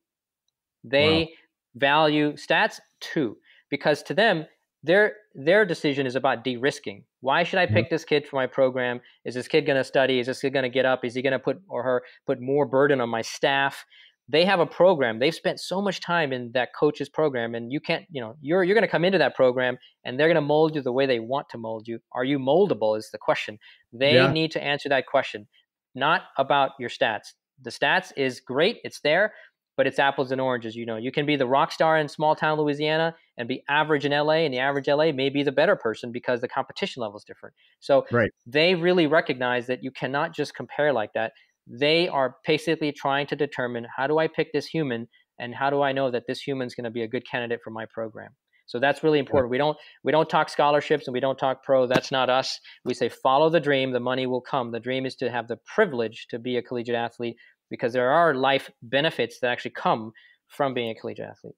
They wow. value stats two because to them their their decision is about de-risking. Why should I pick mm-hmm. this kid for my program? Is this kid going to study? Is this kid going to get up? Is he going to put or her put more burden on my staff? They have a program. They've spent so much time in that coach's program, and you can't, you know, you're you're going to come into that program, and they're going to mold you the way they want to mold you. Are you moldable? Is the question. They yeah. need to answer that question, not about your stats. The stats is great; it's there, but it's apples and oranges. You know, you can be the rock star in small town Louisiana and be average in LA, and the average LA may be the better person because the competition level is different. So right. they really recognize that you cannot just compare like that. They are basically trying to determine how do I pick this human and how do I know that this human is going to be a good candidate for my program. So that's really important. Yeah. We don't we don't talk scholarships and we don't talk pro. That's not us. We say follow the dream. The money will come. The dream is to have the privilege to be a collegiate athlete because there are life benefits that actually come from being a collegiate athlete.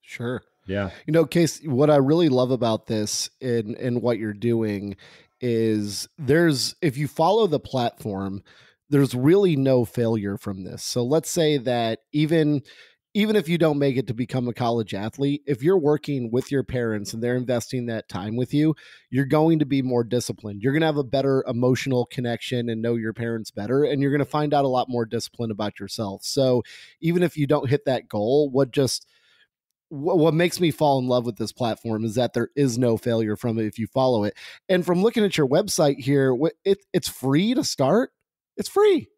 Sure. Yeah. You know, Case, what I really love about this and and what you're doing is there's if you follow the platform, there's really no failure from this. So let's say that even even if you don't make it to become a college athlete, if you're working with your parents and they're investing that time with you, you're going to be more disciplined. You're going to have a better emotional connection and know your parents better. And you're going to find out a lot more discipline about yourself. So even if you don't hit that goal, what just what makes me fall in love with this platform is that there is no failure from it if you follow it. And from looking at your website here, it, it's free to start. It's free.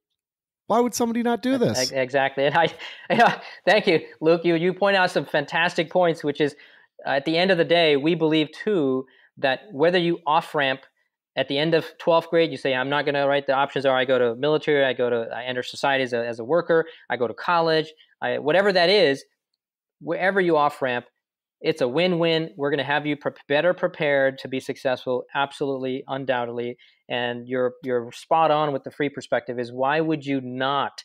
Why would somebody not do this? Exactly. And I, yeah, thank you, Luke. You you point out some fantastic points, which is uh, at the end of the day, we believe too that whether you off ramp at the end of 12th grade, you say, I'm not going to write the options are I go to military, I go to, I enter society as a, as a worker, I go to college, I, whatever that is, wherever you off ramp, it's a win win. We're going to have you pre- better prepared to be successful, absolutely, undoubtedly and you're you're spot on with the free perspective is why would you not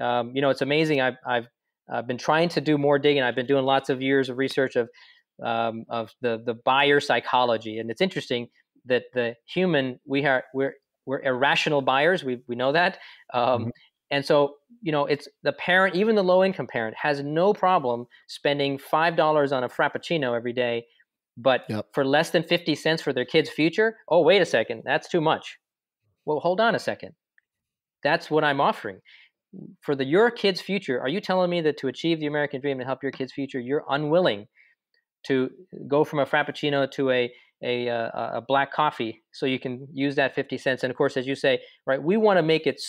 um, you know it's amazing I've, I've I've been trying to do more digging I've been doing lots of years of research of um, of the the buyer psychology and it's interesting that the human we are we're we're irrational buyers we we know that um, mm-hmm. And so you know it's the parent even the low income parent has no problem spending five dollars on a frappuccino every day but yep. for less than 50 cents for their kid's future, oh, wait a second, that's too much. Well, hold on a second. That's what I'm offering. For the your kid's future, are you telling me that to achieve the American dream and help your kid's future, you're unwilling to go from a frappuccino to a a, a, uh, a black coffee so you can use that 50 cents? And of course, as you say, right, we want to make it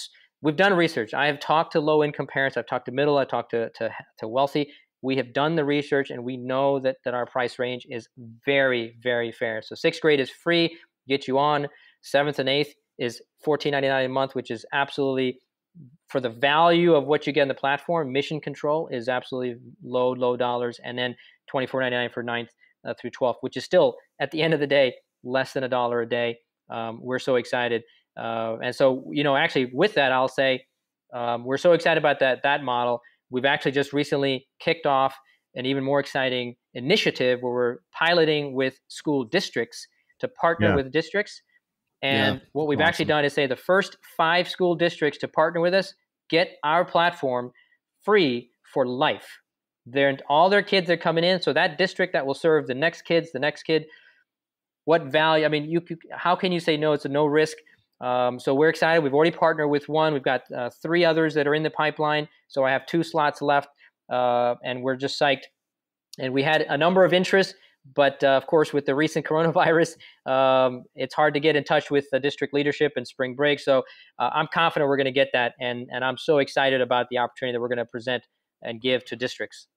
we've done research. I have talked to low income parents, I've talked to middle, I've talked to, to, to wealthy we have done the research and we know that, that our price range is very, very fair. So sixth grade is free, get you on. Seventh and eighth is $14.99 a month, which is absolutely for the value of what you get in the platform. Mission control is absolutely low, low dollars, and then $24.99 for ninth uh, through 12th, which is still at the end of the day less than a dollar a day. Um, we're so excited, uh, and so you know, actually, with that, I'll say um, we're so excited about that that model We've actually just recently kicked off an even more exciting initiative where we're piloting with school districts to partner yeah. with districts. And yeah, what we've awesome. actually done is say the first five school districts to partner with us get our platform free for life. They're, all their kids are coming in, so that district that will serve the next kids, the next kid. What value? I mean, you how can you say no? It's a no risk. Um, so we're excited. We've already partnered with one. We've got uh, three others that are in the pipeline. So I have two slots left, uh, and we're just psyched. And we had a number of interests, but uh, of course, with the recent coronavirus, um, it's hard to get in touch with the district leadership and spring break. So uh, I'm confident we're going to get that, and and I'm so excited about the opportunity that we're going to present and give to districts.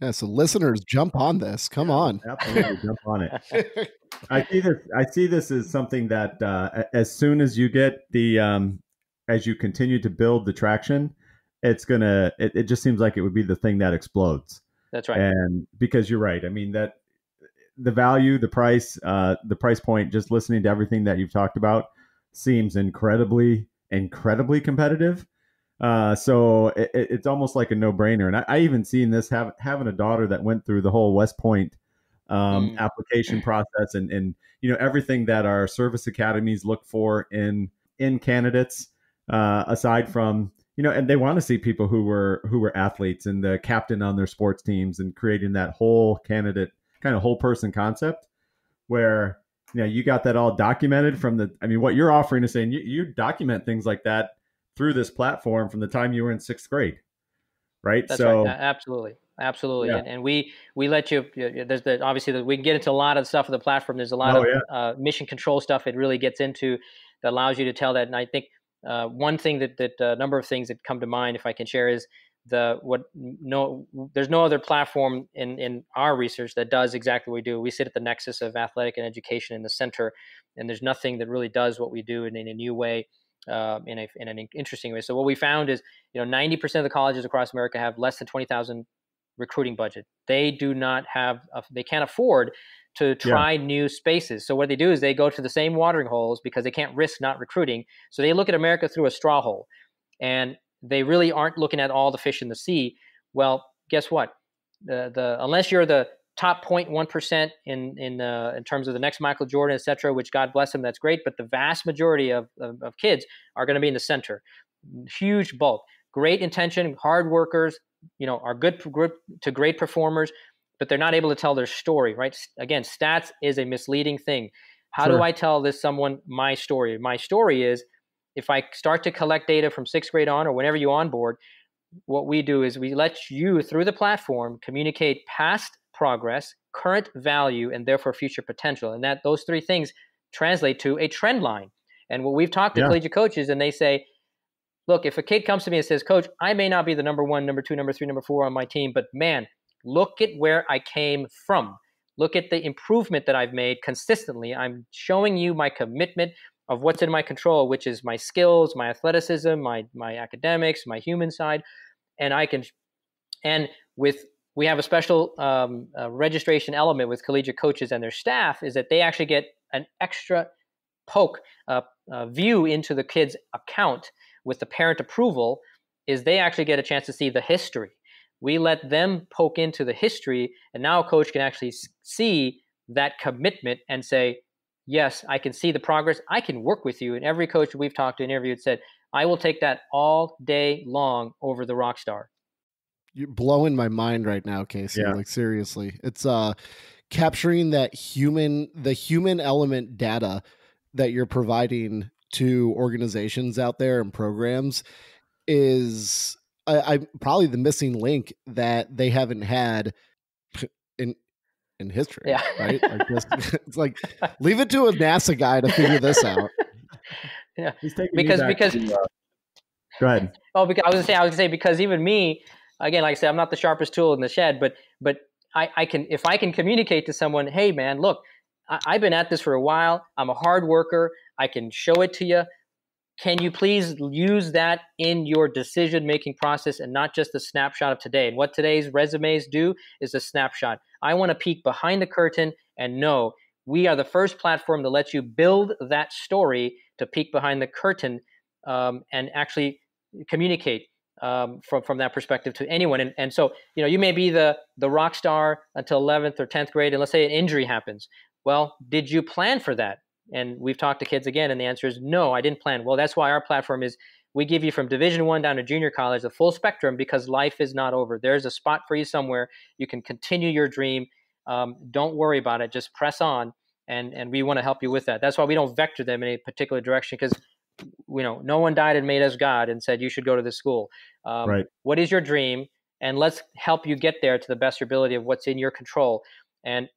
Yeah, so listeners, jump on this. Come yeah, on, absolutely, jump on it. I see this. I see this as something that uh, as soon as you get the um, as you continue to build the traction, it's gonna. It, it just seems like it would be the thing that explodes. That's right. And because you're right, I mean that the value, the price, uh, the price point. Just listening to everything that you've talked about seems incredibly, incredibly competitive. Uh, so it, it's almost like a no brainer. And I, I, even seen this have, having a daughter that went through the whole West Point um, mm. application process and, and, you know, everything that our service academies look for in, in candidates, uh, aside from, you know, and they want to see people who were, who were athletes and the captain on their sports teams and creating that whole candidate kind of whole person concept where, you know, you got that all documented from the, I mean, what you're offering is saying you, you document things like that through this platform from the time you were in sixth grade, right? That's so right. absolutely, absolutely, yeah. and, and, we we let you. There's the obviously the, we can get into a lot of stuff of the platform. There's a lot oh, of yeah. uh, mission control stuff. It really gets into that allows you to tell that. And I think uh, one thing that that a uh, number of things that come to mind, if I can share, is the what no there's no other platform in in our research that does exactly what we do we sit at the nexus of athletic and education in the center and there's nothing that really does what we do in, in a new way uh, in, a, in an interesting way. So what we found is, you know, 90% of the colleges across America have less than 20,000 recruiting budget. They do not have, a, they can't afford to try yeah. new spaces. So what they do is they go to the same watering holes because they can't risk not recruiting. So they look at America through a straw hole, and they really aren't looking at all the fish in the sea. Well, guess what? The the unless you're the top 0.1% in in uh, in terms of the next Michael Jordan, et cetera, which God bless him, that's great. But the vast majority of, of, of kids are going to be in the center. Huge bulk, great intention, hard workers, you know, are good to great performers, but they're not able to tell their story, right? Again, stats is a misleading thing. How sure. do I tell this someone my story? My story is if I start to collect data from sixth grade on or whenever you onboard, what we do is we let you through the platform communicate past progress, current value, and therefore future potential. And that those three things translate to a trend line. And what we've talked to yeah. collegiate coaches, and they say, look, if a kid comes to me and says, Coach, I may not be the number one, number two, number three, number four on my team, but man, look at where I came from. Look at the improvement that I've made consistently. I'm showing you my commitment of what's in my control, which is my skills, my athleticism, my my academics, my human side, and I can. And with we have a special um, uh, registration element with collegiate coaches and their staff is that they actually get an extra poke uh, uh, view into the kid's account with the parent approval is they actually get a chance to see the history. We let them poke into the history and now a coach can actually see that commitment and say yes i can see the progress. I can work with you. And every coach we've talked to interviewed said i will take that all day long over the rock star you're blowing my mind right now, KC. Yeah. Like seriously, it's uh capturing that human, the human element data that you're providing to organizations out there and programs is I, I probably the missing link that they haven't had in in history. Yeah. Right. Like this, it's like leave it to a NASA guy to figure this out. Yeah. He's taking because because. To, uh, go ahead. Oh, because I was gonna say I was gonna say because even me, again, like I said, I'm not the sharpest tool in the shed, but but I, I can if I can communicate to someone, hey man, look, I, I've been at this for a while. I'm a hard worker. I can show it to you. Can you please use that in your decision making process and not just a snapshot of today? And what today's resumes do is a snapshot. I want to peek behind the curtain and know we are the first platform to let you build that story to peek behind the curtain um, and actually communicate um, from from that perspective to anyone. And, and so you know you may be the the rock star until 11th or 10th grade, and let's say an injury happens. Well, did you plan for that? And we've talked to kids again, and the answer is no, I didn't plan. Well, that's why our platform is we give you from Division One down to junior college the full spectrum because life is not over. There's a spot for you somewhere. You can continue your dream. Um, don't worry about it. Just press on, and and we want to help you with that. That's why we don't vector them in a particular direction because you know no one died and made us god and said you should go to this school. Um, right. what is your dream? And let's help you get there to the best ability of what's in your control. And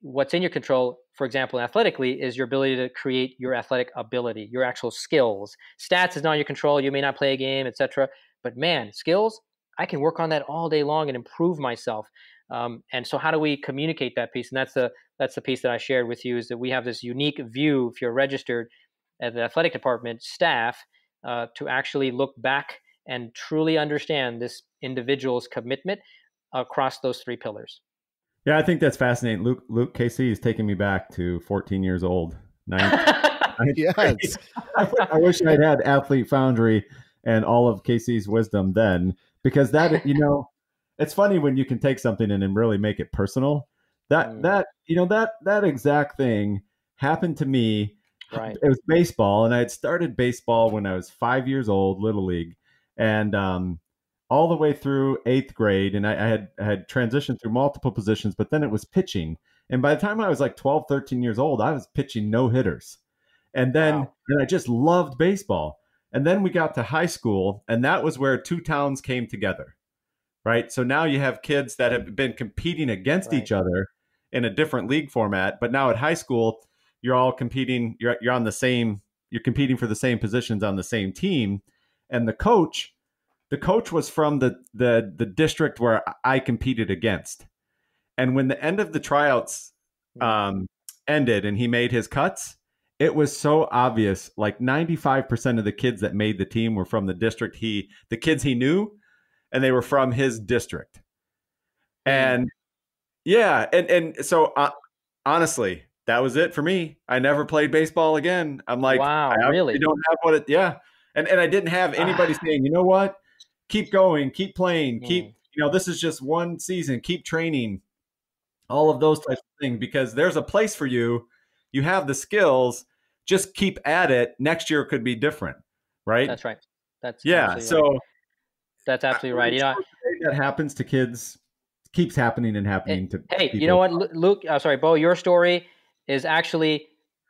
what's in your control for example athletically is your ability to create your athletic ability your actual skills. Stats is not your control you may not play a game etc but man skills i can work on that all day long and improve myself. Um, and so how do we communicate that piece? And that's the that's the piece that i shared with you is that we have this unique view if you're registered at the athletic department staff uh, to actually look back and truly understand this individual's commitment across those three pillars. Yeah, I think that's fascinating. Luke Luke KC is taking me back to 14 years old. yes. I, I wish I'd had Athlete Foundry and all of KC's wisdom then, because that you know, it's funny when you can take something and then really make it personal. That mm. that you know that that exact thing happened to me. Right. It was baseball, and I had started baseball when I was five years old, little league, and um, all the way through eighth grade, and I, I had I had transitioned through multiple positions, but then it was pitching. And by the time I was like 12, 13 years old, I was pitching no hitters. And then wow. and I just loved baseball. And then we got to high school, and that was where two towns came together. Right. So now you have kids that have been competing against right. each other in a different league format. But now at high school, you're all competing, you're you're on the same, you're competing for the same positions on the same team. And the coach, the coach was from the the the district where I competed against. And when the end of the tryouts hmm. um, ended and he made his cuts, it was so obvious. Like 95% of the kids that made the team were from the district he, the kids he knew, and they were from his district. Hmm. And yeah, and and so uh, honestly, that was it for me. I never played baseball again. I'm like, wow, I really? don't have what it. Yeah, and and I didn't have anybody saying, you know what, keep going, keep playing, keep. Mm. You know, this is just one season. Keep training all of those types of things because there's a place for you. You have the skills. Just keep at it. Next year could be different, right? That's right. That's yeah. So right. that's absolutely right. You know, that happens to kids keeps happening and happening hey, to. Hey, people. you know what, Luke? Uh, sorry, Bo. Your story is actually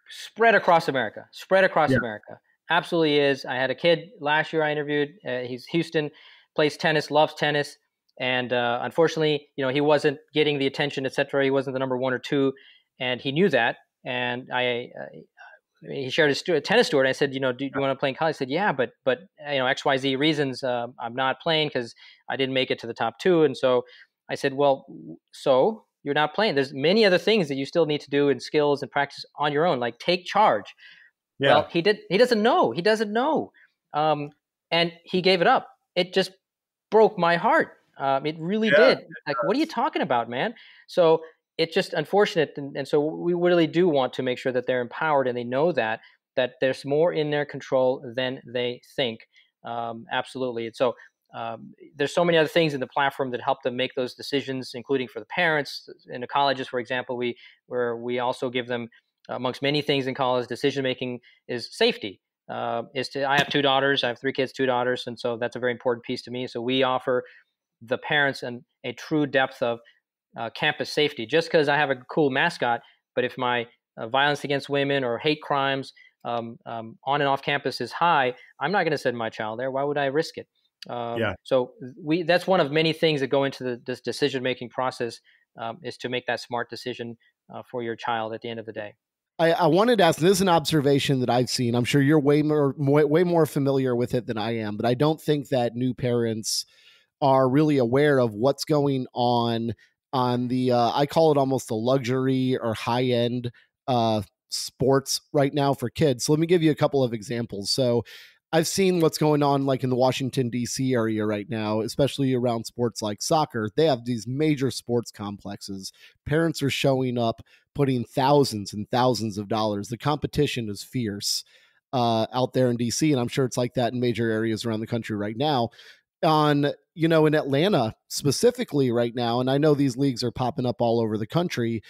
spread across America. Spread across yeah. America. Absolutely is. I had a kid last year. I interviewed. Uh, he's Houston, plays tennis, loves tennis and uh, unfortunately, you know, he wasn't getting the attention, etc. He wasn't the number one or two, and he knew that. And I, uh, he shared his stu- tennis story. And I said, you know, do, do you want to play in college? He said, yeah, but but you know, X Y Z reasons, uh, I'm not playing because I didn't make it to the top two. And so I said, well, so you're not playing. There's many other things that you still need to do and skills and practice on your own, like take charge. Yeah. Well, he did. He doesn't know. He doesn't know, um, and he gave it up. It just broke my heart um, it really yeah, did. Like, what are you talking about, man? So it's just unfortunate, and, and, so we really do want to make sure that they're empowered and they know that that there's more in their control than they think. Um, absolutely, and so. Um, there's so many other things in the platform that help them make those decisions, including for the parents. In the colleges, for example, we where we also give them, amongst many things in college, decision making is safety. Uh, is to I have two daughters, I have three kids, two daughters, and so that's a very important piece to me. So we offer the parents and a true depth of uh, campus safety. Just because I have a cool mascot, but if my uh, violence against women or hate crimes um, um, on and off campus is high, I'm not going to send my child there. Why would I risk it? Um, yeah. So we that's one of many things that go into the, this decision making process um, is to make that smart decision uh, for your child at the end of the day. I, I, wanted to ask. This is an observation that I've seen. I'm sure you're way more, more way more familiar with it than I am, but I don't think that new parents are really aware of what's going on on the uh, I call it almost the luxury or high end uh, sports right now for kids. So let me give you a couple of examples. So I've seen what's going on like in the Washington D.C. area right now, especially around sports like soccer. They have these major sports complexes. Parents are showing up, putting thousands and thousands of dollars. The competition is fierce. Uh, out there in DC, and I'm sure it's like that in major areas around the country right now on you know in Atlanta specifically right now and I know these leagues are popping up all over the country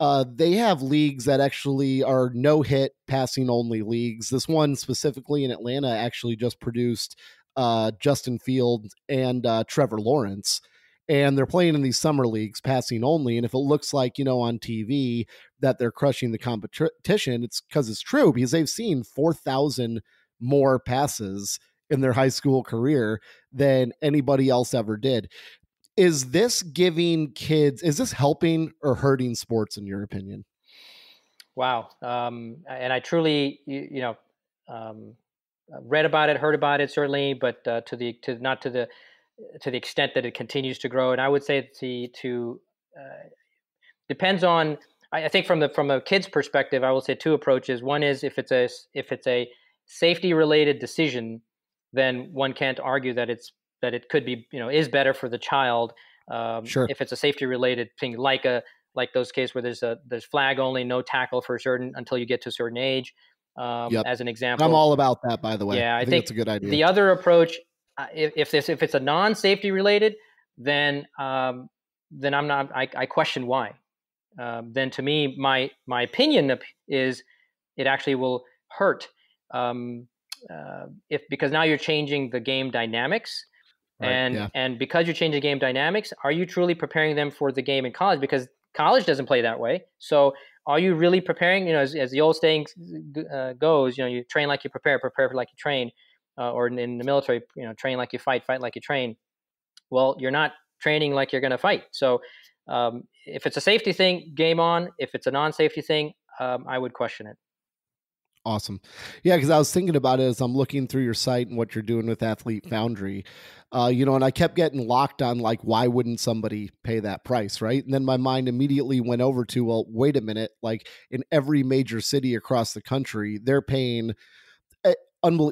uh, they have leagues that actually are no hit passing only leagues. This one specifically in Atlanta actually just produced uh, Justin Fields and uh, Trevor Lawrence. And they're playing in these summer leagues passing only. And if it looks like, you know, on TV that they're crushing the competition, it's because it's true because they've seen 4,000 more passes in their high school career than anybody else ever did. Is this giving kids, is this helping or hurting sports in your opinion? Wow. Um, and I truly, you, you know, um, read about it, heard about it certainly, but uh, to the, to not to the, to the extent that it continues to grow. And I would say to, to uh, depends on, I, I think from the, from a kid's perspective, I will say two approaches. One is if it's a, if it's a safety related decision, then one can't argue that it's that it could be you know is better for the child um, Sure. if it's a safety related thing like a like those cases where there's a there's flag only no tackle for a certain until you get to a certain age um, Yep. as an example I'm all about that, by the way. Yeah, I think, think it's a good idea. the other approach, uh, if, if this if it's a non-safety related, then um, then I'm not. I, I question why. Um, then to me, my my opinion is it actually will hurt um, uh, if because now you're changing the game dynamics. Right, and yeah. and because you're changing game dynamics, are you truly preparing them for the game in college? Because college doesn't play that way. So are you really preparing? You know, as, as the old saying uh, goes, you know, you train like you prepare, prepare like you train, uh, or in, in the military, you know, train like you fight, fight like you train. Well, you're not training like you're going to fight. So um, if it's a safety thing, game on. If it's a non-safety thing, um, I would question it. Awesome. Yeah, because I was thinking about it as I'm looking through your site and what you're doing with Athlete Foundry. Uh, you know, and I kept getting locked on like, why wouldn't somebody pay that price? Right. And then my mind immediately went over to, well, wait a minute. Like in every major city across the country, they're paying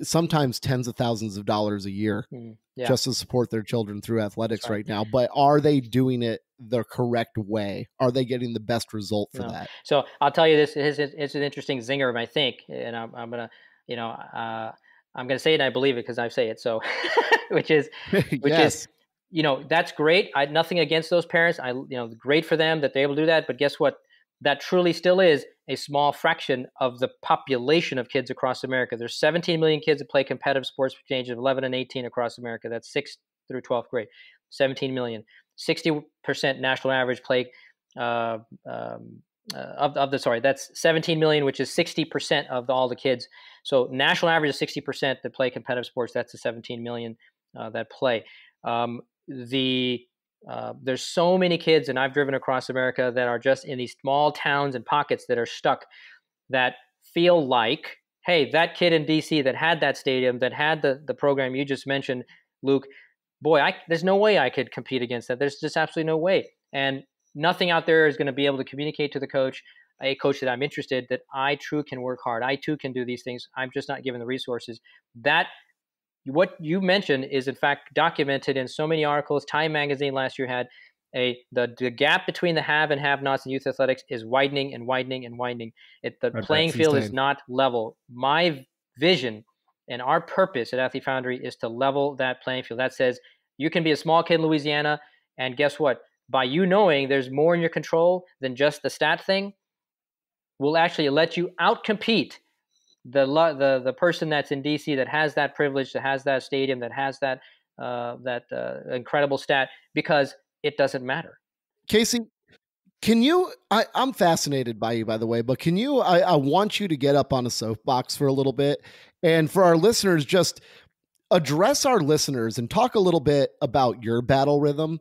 sometimes tens of thousands of dollars a year Mm, yeah. just to support their children through athletics right. right now. But are they doing it the correct way? Are they getting the best result for No. that? So I'll tell you this: it's, it's an interesting zinger, I think, and I'm, I'm gonna, you know, uh, I'm gonna say it. and I believe it because I say it. So, which is, which yes. is, you know, that's great. I nothing against those parents. I, you know, great for them that they're able to do that. But guess what? That truly still is a small fraction of the population of kids across America. There's 17 million kids that play competitive sports between ages of 11 and 18 across America. That's sixth through 12th grade. 17 million. 60% national average play uh, um, uh, of, of the sorry that's 17 million which is 60% of the, all the kids so national average is 60% that play competitive sports that's the 17 million uh, that play um, the uh, there's so many kids and i've driven across america that are just in these small towns and pockets that are stuck that feel like hey that kid in dc that had that stadium that had the, the program you just mentioned luke boy I, there's no way i could compete against that. There's just absolutely no way. And nothing out there is going to be able to communicate to the coach a coach that i'm interested that i too can work hard. I too can do these things. I'm just not given the resources. That what you mentioned is in fact documented in so many articles. Time magazine last year had a the, the gap between the have and have nots in youth athletics is widening and widening and widening. It the playing field is not level. My vision and our purpose at athlete foundry is to level that playing field. That says you can be a small kid in louisiana and guess what? By you knowing there's more in your control than just the stat thing will actually let you outcompete the the the person that's in DC that has that privilege, that has that stadium, that has that uh, that uh, incredible stat because it doesn't matter. KC, can you? I, I'm fascinated by you, by the way, but can you? I, I want you to get up on a soapbox for a little bit, and for our listeners, just address our listeners and talk a little bit about your battle rhythm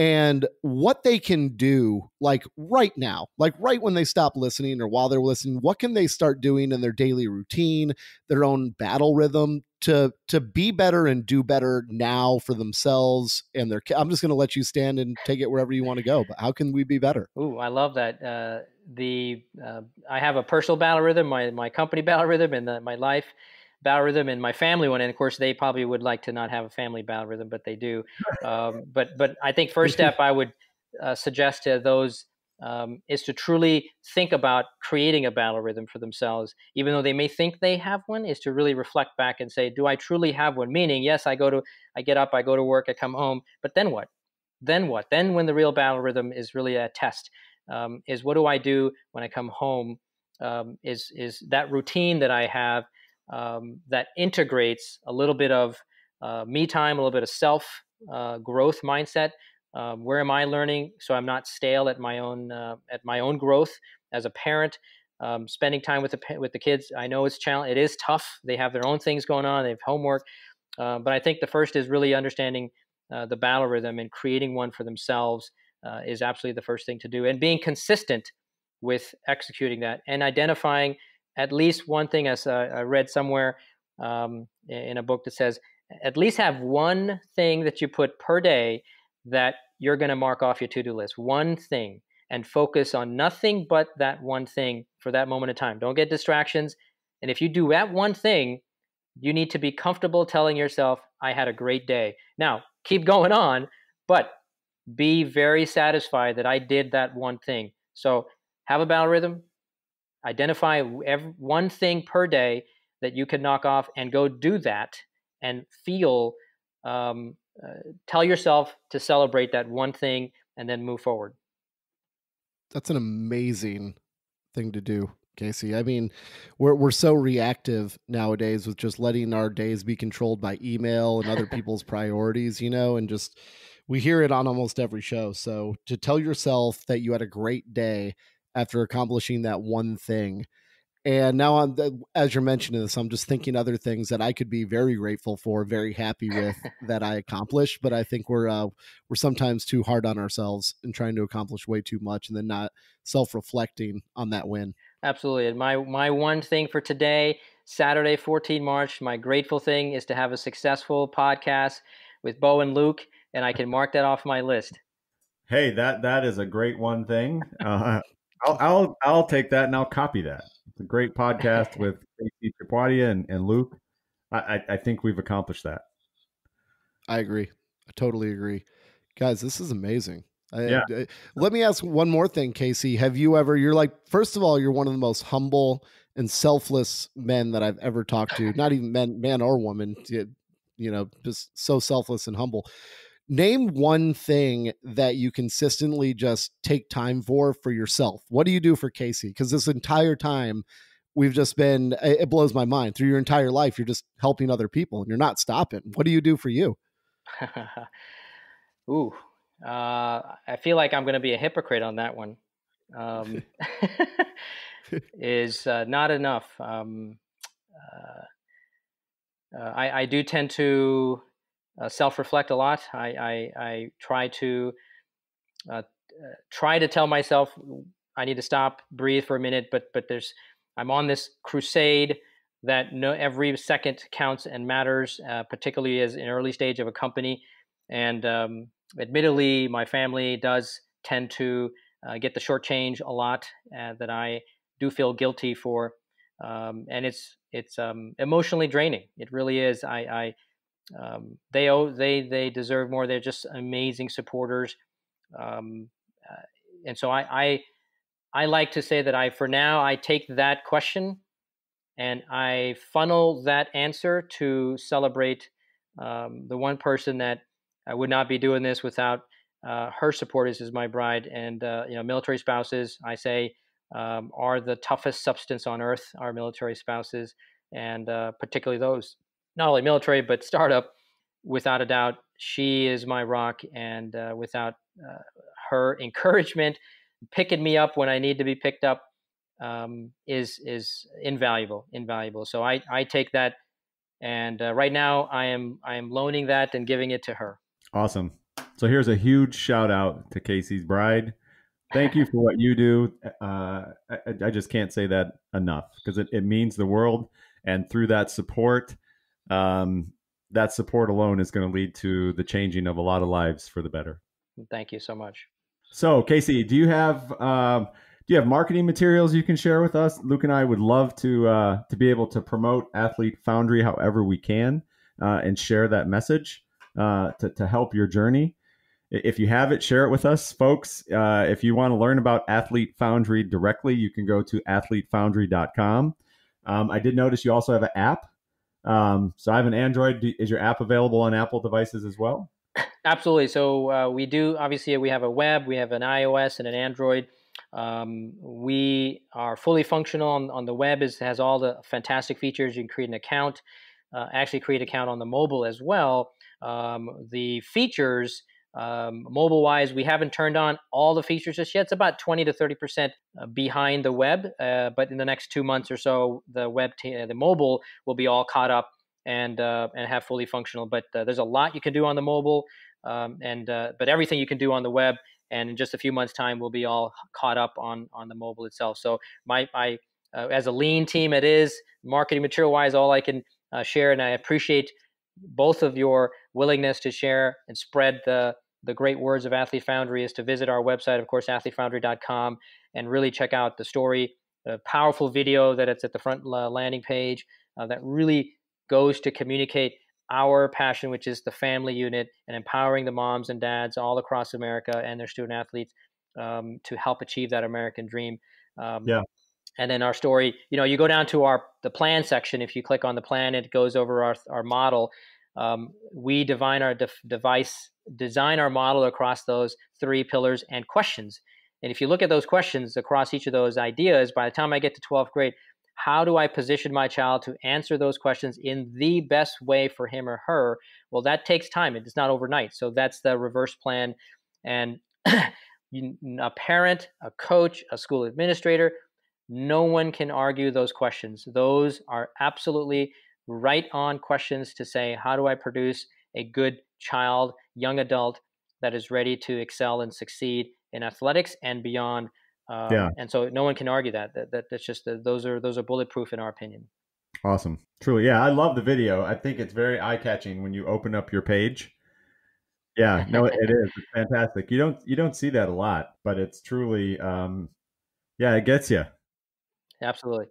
and what they can do like right now like right when they stop listening or while they're listening what can they start doing in their daily routine their own battle rhythm to to be better and do better now for themselves and their i'm just going to let you stand and take it wherever you want to go but how can we be better Ooh, I love that. Uh, the uh, I have a personal battle rhythm, my my company battle rhythm, and the, my life battle rhythm, and my family one. And of course, they probably would like to not have a family battle rhythm, but they do. Um, but but I think first step I would uh, suggest to those um, is to truly think about creating a battle rhythm for themselves, even though they may think they have one. Is to really reflect back and say, do I truly have one? Meaning, yes, I go to I get up, I go to work, I come home, but then what? Then what? Then when the real battle rhythm is really a test um, is what do I do when I come home? Um, is is that routine that I have um, that integrates a little bit of uh, me time, a little bit of self uh, growth mindset. Um, where am I learning so I'm not stale at my own uh, at my own growth as a parent? Um, spending time with the with the kids. I know it's challenge. It is tough. They have their own things going on. They have homework, uh, but I think the first is really understanding uh, the battle rhythm and creating one for themselves uh, is absolutely the first thing to do, and being consistent with executing that and identifying at least one thing. As uh, I read somewhere um, in a book that says, at least have one thing that you put per day that you're going to mark off your to-do list. One thing, and focus on nothing but that one thing for that moment of time. Don't get distractions. And if you do that one thing, you need to be comfortable telling yourself, I had a great day. Now, keep going on, but be very satisfied that I did that one thing. So have a battle rhythm, identify every, one thing per day that you can knock off and go do that and feel, um, uh, tell yourself to celebrate that one thing and then move forward. That's an amazing thing to do. KC. I mean, we're we're so reactive nowadays with just letting our days be controlled by email and other people's priorities, you know, and just we hear it on almost every show. So to tell yourself that you had a great day after accomplishing that one thing. And now I'm as you're mentioning this, I'm just thinking other things that I could be very grateful for, very happy with that I accomplished. But I think we're uh, we're sometimes too hard on ourselves and trying to accomplish way too much, and then not self reflecting on that win. Absolutely. And my my one thing for today, Saturday, 14 March, my grateful thing is to have a successful podcast with Bo and Luke, and I can mark that off my list. Hey, that that is a great one thing. Uh, I'll, I'll I'll take that and I'll copy that. It's a great podcast with KC Chhipwadia and, and Luke. I, I think we've accomplished that. I agree. I totally agree. Guys, this is amazing. Yeah. I, I, let me ask one more thing, KC. Have you ever, you're like, first of all, you're one of the most humble and selfless men that I've ever talked to, not even men, man or woman, you know, just so selfless and humble. Name one thing that you consistently just take time for for yourself. What do you do for KC? Because this entire time, we've just been, it blows my mind. Through your entire life, you're just helping other people and you're not stopping. What do you do for you? Ooh, uh, I feel like I'm going to be a hypocrite on that one. Um, is uh, not enough. Um, uh, uh I, I, do tend to uh, self-reflect a lot. I, I, I try to uh, try to tell myself I need to stop, breathe for a minute. But but there's I'm on this crusade that no every second counts and matters, particularly as an early stage of a company. And um, admittedly, my family does tend to uh, get the short change a lot uh, that I do feel guilty for, um, and it's it's um, emotionally draining. It really is. I, I um, they owe they they deserve more. They're just amazing supporters, um, uh, and so I, I I like to say that I for now I take that question and I funnel that answer to celebrate um, the one person that I would not be doing this without uh, her supporters is my bride and uh, you know military spouses. I say um, are the toughest substance on earth. Our military spouses and uh, particularly those not only military but startup. Without a doubt, she is my rock, and uh, without uh, her encouragement, picking me up when I need to be picked up, um, is is invaluable. Invaluable. So I I take that, and uh, right now I am I am loaning that and giving it to her. Awesome. So here's a huge shout out to KC's bride. Thank you for what you do. Uh, I, I, just can't say that enough because it, it means the world. And through that support, um, that support alone is going to lead to the changing of a lot of lives for the better. Thank you so much. So, KC, do you have um, do you have marketing materials you can share with us? Luke and I would love to uh, to be able to promote Athlete Foundry however we can uh, and share that message uh, to, to help your journey. If you have it, share it with us, folks. Uh, if you want to learn about Athlete Foundry directly, you can go to athletefoundry.com. Um, I did notice you also have an app. Um, so I have an Android. Is your app available on Apple devices as well? Absolutely. So uh, we do. Obviously, we have a web, we have an iOS and an Android. Um, we are fully functional on, on the web. Is has all the fantastic features. You can create an account. Uh, actually, create an account on the mobile as well. Um, the features, um, mobile wise, we haven't turned on all the features just yet. It's about 20 to 30 percent uh, behind the web, uh, but in the next two months or so, the web, t- uh, the mobile will be all caught up and uh, and have fully functional. But uh, there's a lot you can do on the mobile, um, and but everything you can do on the web. And in just a few months' time, we'll be all caught up on on the mobile itself. So my my as a lean team, it is marketing material wise, all I can share, and I appreciate both of your willingness to share and spread the the great words of Athlete Foundry is to visit our website, of course, athletefoundry.com, and really check out the story, the powerful video that it's at the front landing page uh, that really goes to communicate our passion, which is the family unit and empowering the moms and dads all across America and their student athletes um, to help achieve that American dream. Um, yeah. And then our story, you know, you go down to our the plan section. If you click on the plan, it goes over our our model. Um, we divine our de- device, design our model across those three pillars and questions. And if you look at those questions across each of those ideas, by the time I get to 12th grade, how do I position my child to answer those questions in the best way for him or her? Well, that takes time. It's not overnight. So that's the reverse plan. And a parent, a coach, a school administrator, no one can argue those questions. Those are absolutely right on questions to say, how do I produce a good child, young adult that is ready to excel and succeed in athletics and beyond? Um, yeah. And so no one can argue that. That, that that's just that those are those are bulletproof in our opinion. Awesome. Truly, yeah, I love the video. I think it's very eye catching when you open up your page. Yeah, no, it is. It's fantastic. You don't you don't see that a lot, but it's truly, um, yeah, it gets you. Absolutely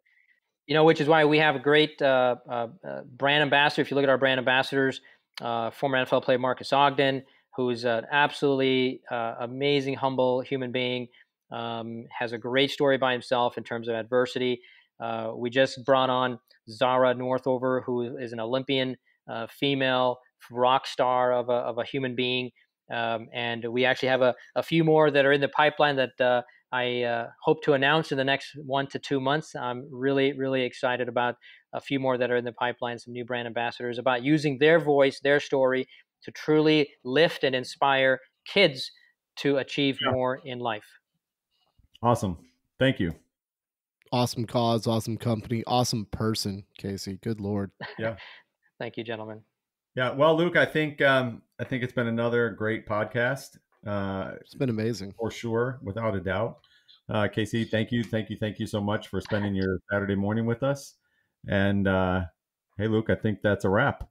you know, which is why we have a great uh, uh, uh, brand ambassador. If you look at our brand ambassadors, uh, former NFL player Marques Ogden, who's an absolutely uh, amazing, humble human being, um, has a great story by himself in terms of adversity. Uh, we just brought on Zara Northover, who is an Olympian female rock star of a, of a human being. Um, and we actually have a, a, few more that are in the pipeline that I uh, hope to announce in the next one to two months. I'm really, really excited about a few more that are in the pipeline, some new brand ambassadors about using their voice, their story to truly lift and inspire kids to achieve yeah. more in life. Awesome. Thank you. Awesome cause, awesome company, awesome person, KC. Good Lord. Yeah. Thank you, gentlemen. Yeah. Well, Luke, I think um, I think it's been another great podcast. Uh, it's been amazing for sure, without a doubt. Uh, KC, thank you, thank you, thank you so much for spending your Saturday morning with us. And uh, hey, Luke, I think that's a wrap.